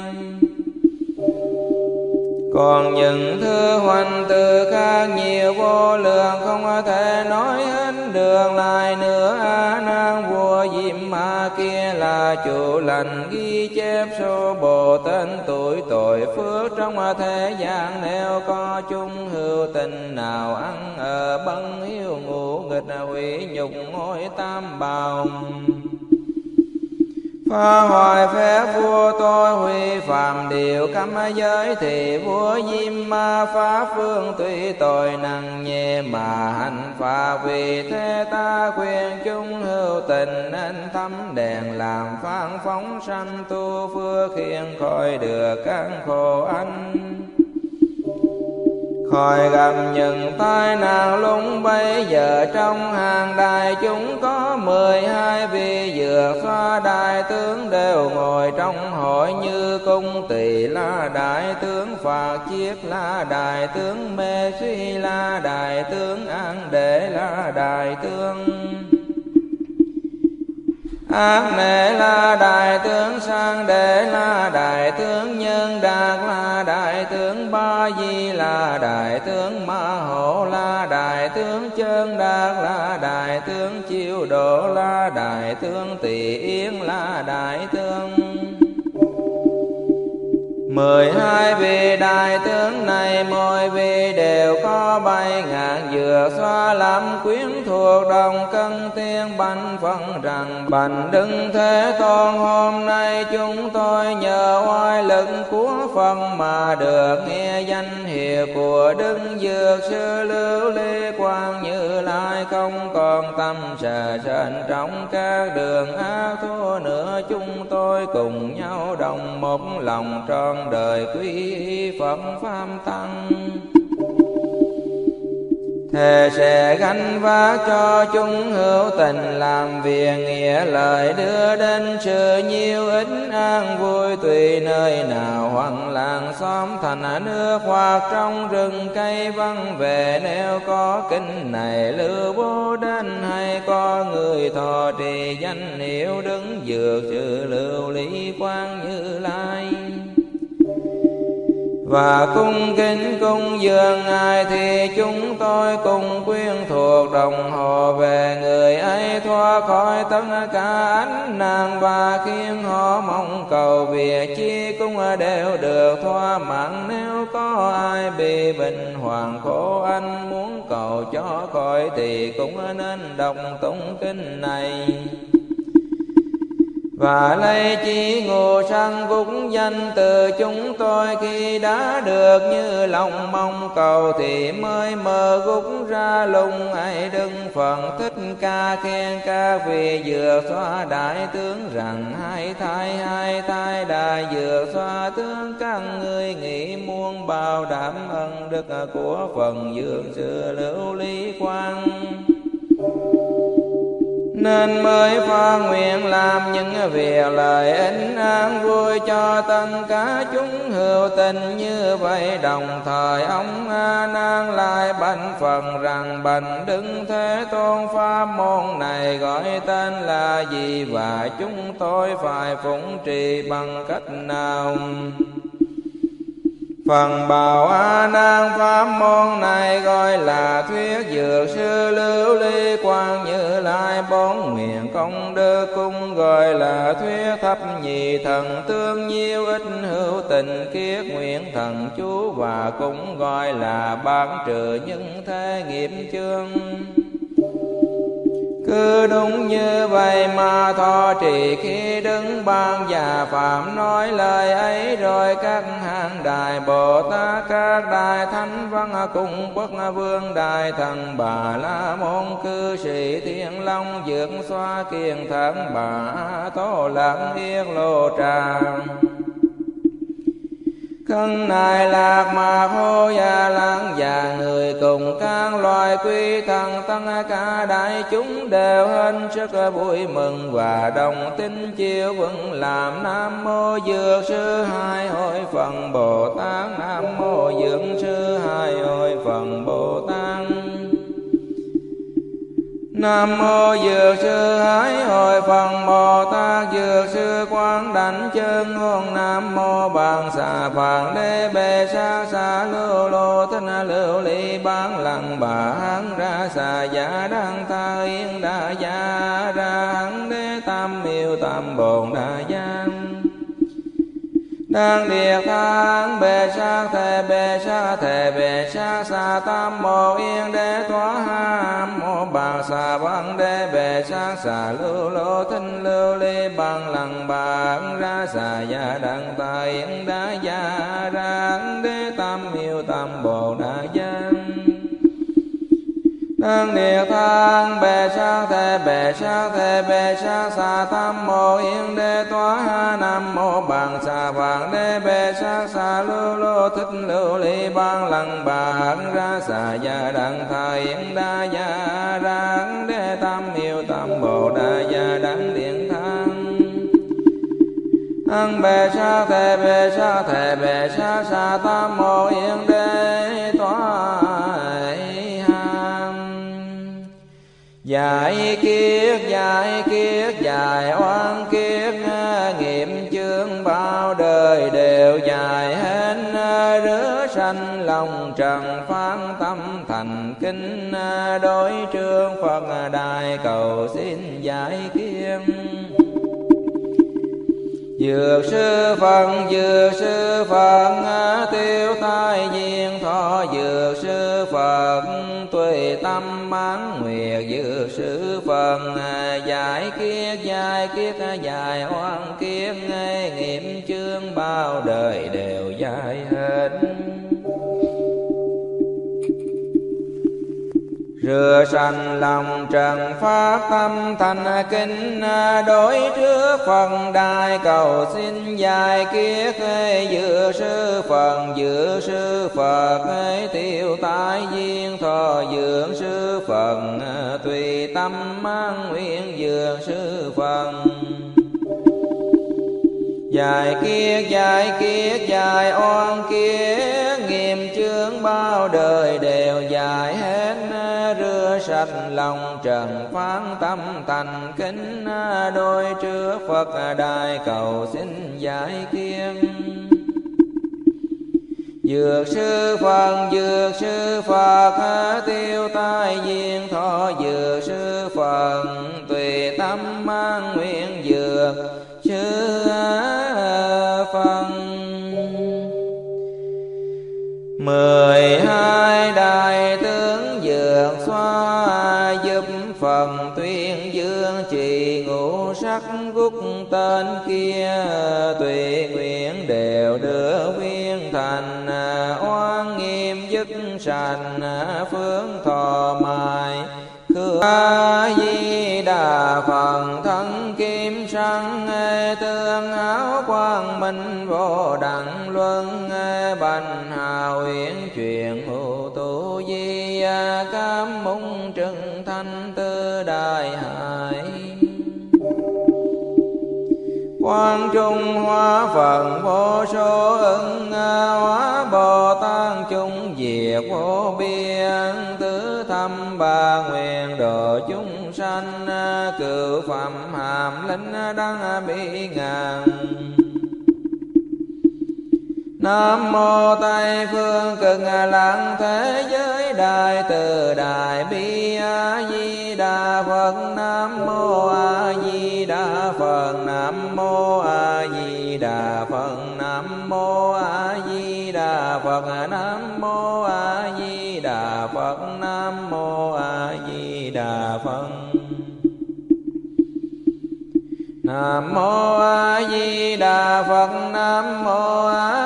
còn những thứ hoành từ khác nhiều vô lượng không thể nói hết đường lại nữa a nan vua diêm ma kia là chủ lành ghi chép số bộ tên tuổi tội phước trong thế gian. Nếu có chung hữu tình nào ăn ở bân hiếu ngủ nghịch, hủy nhục ngôi tam bào. Phá hoại phép vua tôi huy phạm điều cấm giới Thì vua Diêm Ma phá phương tuy tội nặng nhẹ Mà hành phạt vì thế ta khuyên chúng hữu tình Nên thắm đèn làm phán phóng sanh tu phước Khiến khỏi được căn khổ anh khỏi gặp những tai nạn lúc bây giờ, trong hàng đại chúng có mười hai vị dược xoa đại tướng đều ngồi trong hội như cung tỳ la đại tướng phạt chiết, la đại tướng mê suy, la đại tướng an đệ, la đại tướng ác mẹ là đại tướng sang đệ là đại tướng nhân đạt là đại tướng ba di là đại tướng ma hộ là đại tướng chân đạt là đại tướng chiêu độ là đại tướng tỳ yên là đại tướng mười hai vị đại tướng này, mỗi vị đều có bay ngàn dừa xoa làm quyến thuộc đồng cân tiên. Bánh phân rằng, bành đứng thế tôn, hôm nay chúng tôi nhờ oai lực của phần mà được nghe danh hiệu của đức dược sư lưu ly quang như lai, không còn tâm sợ sệt trong các đường ác thua nữa. Chúng tôi cùng nhau đồng một lòng tròn đời quý Phật Pháp Tăng. Thề sẽ gánh vác cho chúng hữu tình, làm việc nghĩa lời đưa đến sự nhiêu ích an vui tùy nơi nào. Hoặc làng xóm thành nước hoặc trong rừng cây vắng về nếu có kinh này lưu bố đến hay có người thọ trì danh hiệu đứng dược sự lưu lý quan như lai và cung kính cung dường ngài thì chúng tôi cùng quyên thuộc đồng hồ về người ấy thoát khỏi tất cả ánh nạn và khiến họ mong cầu việc chi cũng đều được thoa mãn nếu có ai bị bệnh hoàng khổ, anh muốn cầu cho khỏi thì cũng nên đọc tụng kinh này và lấy chi ngộ sang vũng danh từ chúng tôi khi đã được như lòng mong cầu thì mới mơ gúc ra lùng ai đừng phần thích ca khen ca vì vừa xóa đại tướng rằng hai thai hai thai đại vừa xóa tướng. Các người nghĩ muôn bao đảm ân đức của phần dương xưa lưu lý quang nên mới pha nguyện làm những việc lời ích an vui cho tất cả chúng hữu tình. Như vậy đồng thời ông a nan lại bạch phần rằng bành đứng thế tôn pháp môn này gọi tên là gì và chúng tôi phải phụng trì bằng cách nào? Phần bào A Nan pháp môn này gọi là thuyết dược sư lưu ly quang như lai. Bốn nguyện công đức cung gọi là thuyết thập nhị thần, tương nhiêu ít hữu tình, kiết nguyện thần chú và cũng gọi là bán trừ những thế nghiệp chương cứ đúng như vậy mà thọ trì khi đứng ban già phạm nói lời ấy, rồi các hàng đại bồ tát, các đại thánh văn cùng quốc vương đại thần bà la môn cư sĩ thiên long dược xoa kiền thần bà tô lãng yết lô tràng. Thân này lạc mà hô gia lãng và người cùng các loài quy thần tăng cả đại chúng đều hết sức vui mừng và đồng tin chiêu vững làm nam mô dược sư hai hội phần bồ tát. Nam mô dược sư hai hội phần bồ tát. Nam mô Dược sư Hải Hội Phần Bồ Tát Dược sư Quán Đảnh Chân Ngôn Nam mô Bằng Xà Phạn Đế Bề Sa Sa Lưu Lô Thích Lưu Ly Bán Lăng Bà Hán Ra Xà Giả Đăng Tha Yên Đa Gia Ra Hán Đế Tam Miêu Tam Bồn Đa Giang đang địa kháng bề sa thể bề sa thể bề sa xa tam mô yên đế thoá ham mô bà xa văn đế, bề sa xa lưu lô thinh lưu ly, bằng lằng bằng ra xa gia đăng tài yên đá gia ra đế tam miêu tam bồ đa gia Nương địa thang bề sa thế bề sa thế bề sa sa tam mô yên đề toa ha nam mô bằng sa vàng đề bề sa sa lưu lô thích lưu ly ban lăng bạc ra sa gia đăng thà yên đa gia rang đề tam hiệu tam bồ đa gia đăng điện thang. Ăn bề sa thế bề sa thế bề sa sa tam mô yên đề Giải kiết giải kiết dài oan kiết Nghiệm chương bao đời đều dài hết Rứa sanh lòng trần phán tâm thành kinh Đối trương Phật đại cầu xin giải kiết Dược sư Phật, dược sư Phật, tiêu tai nhiên thọ dược sư Phật, tùy tâm mãn nguyệt dược sư Phật, giải kiết giải kiết giải oan kiết, nghiệm chương bao đời đều giải hết. Rửa sanh lòng trần pháp tâm thành kinh Đối trước phần đại cầu xin dài kiết Dự sư phần dự sư Phật Tiêu tái duyên thọ dưỡng sư phần Tùy tâm mang nguyện dường sư phần dài kiết dài kiết dài oan kiết, nghiêm chương bao đời đều dài hết sạch lòng trần phán tâm thành kính à, đôi trước phật đài cầu xin giải kiên Dược sư Phật, dược sư Phật, tiêu tai diên thọ dược sư Phật, tùy tâm mang nguyện dược sư à, Phật. Mười hai đại tư phần tuyên dương trì ngũ sắc gúc tên kia, tùy nguyện đều đưa viên thành à, oan nghiêm dứt sanh à, phương thọ mai khư di đà phật, thân kim sang à, tương áo quang minh vô đẳng luân bành hào uyển truyền hữu tu di cam mung sanh tư đại hải. Quang Trung Hoa Phật vô số ưng hóa Bồ Tát chúng diệt vô biên tứ thâm ba nguyện độ chúng sanh cự phẩm hàm linh đăng bị ngàn. Nam mô Tây phương cực lạc thế giới đại từ đại bi a di đà Phật. Nam mô a di đà Phật. Nam mô a di đà Phật. Nam mô a di đà Phật. Nam mô a di đà Phật. Nam mô a di đà Phật. Nam mô A Di Đà Phật. Nam mô A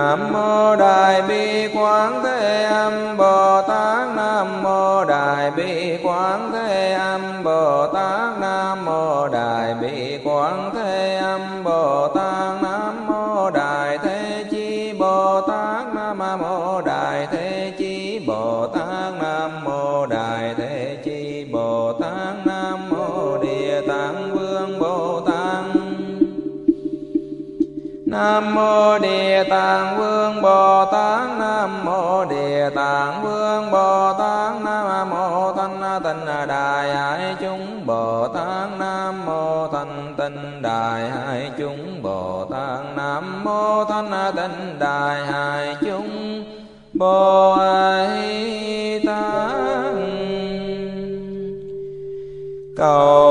Nam mô Đại bi Quán Thế Âm Bồ Tát. Nam mô Đại bi Quán Thế Âm Bồ Tát. Nam mô Đại bi Nam mô Địa Tạng Vương Bồ Tát. Nam mô Địa Tạng Vương Bồ Tát. Nam mô Thanh Tịnh Đại Hải chúng Bồ Tát. Nam mô Thanh Tịnh Đại Hải chúng Bồ Tát. Nam mô Thanh Tịnh Đại Hải chúng Bồ Tát. Cầu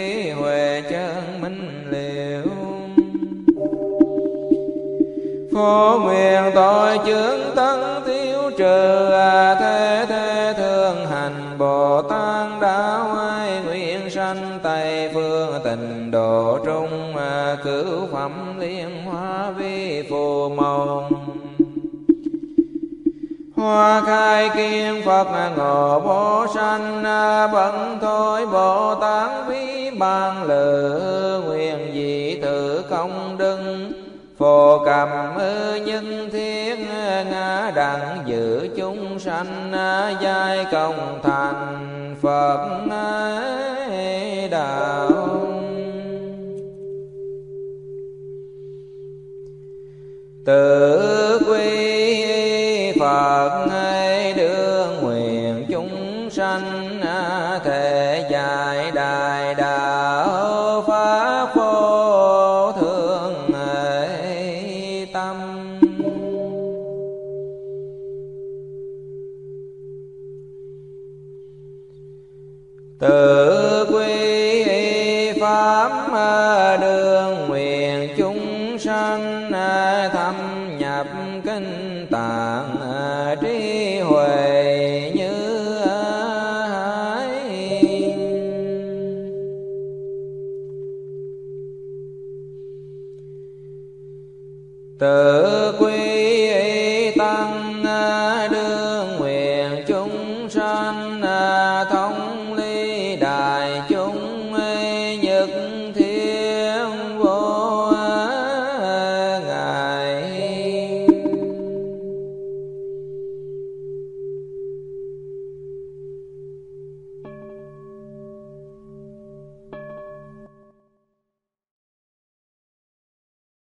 trí huệ chân minh liệu phổ nguyện tội chướng tấn thiếu trừ à, thế thế thương hành bồ tát đạo ai nguyện sanh tây phương tình độ trung à, cửu phẩm liên hoa vi phù mộng hoa khai kiên phật ngộ bố sanh à, bận thôi bồ tát vi ban lự nguyện dị tự công đức phổ cầm nhân thiết ngã đặng giữ chúng sanh giai công thành phật đạo. Tự quy phật tạng à, trí huệ như hải tự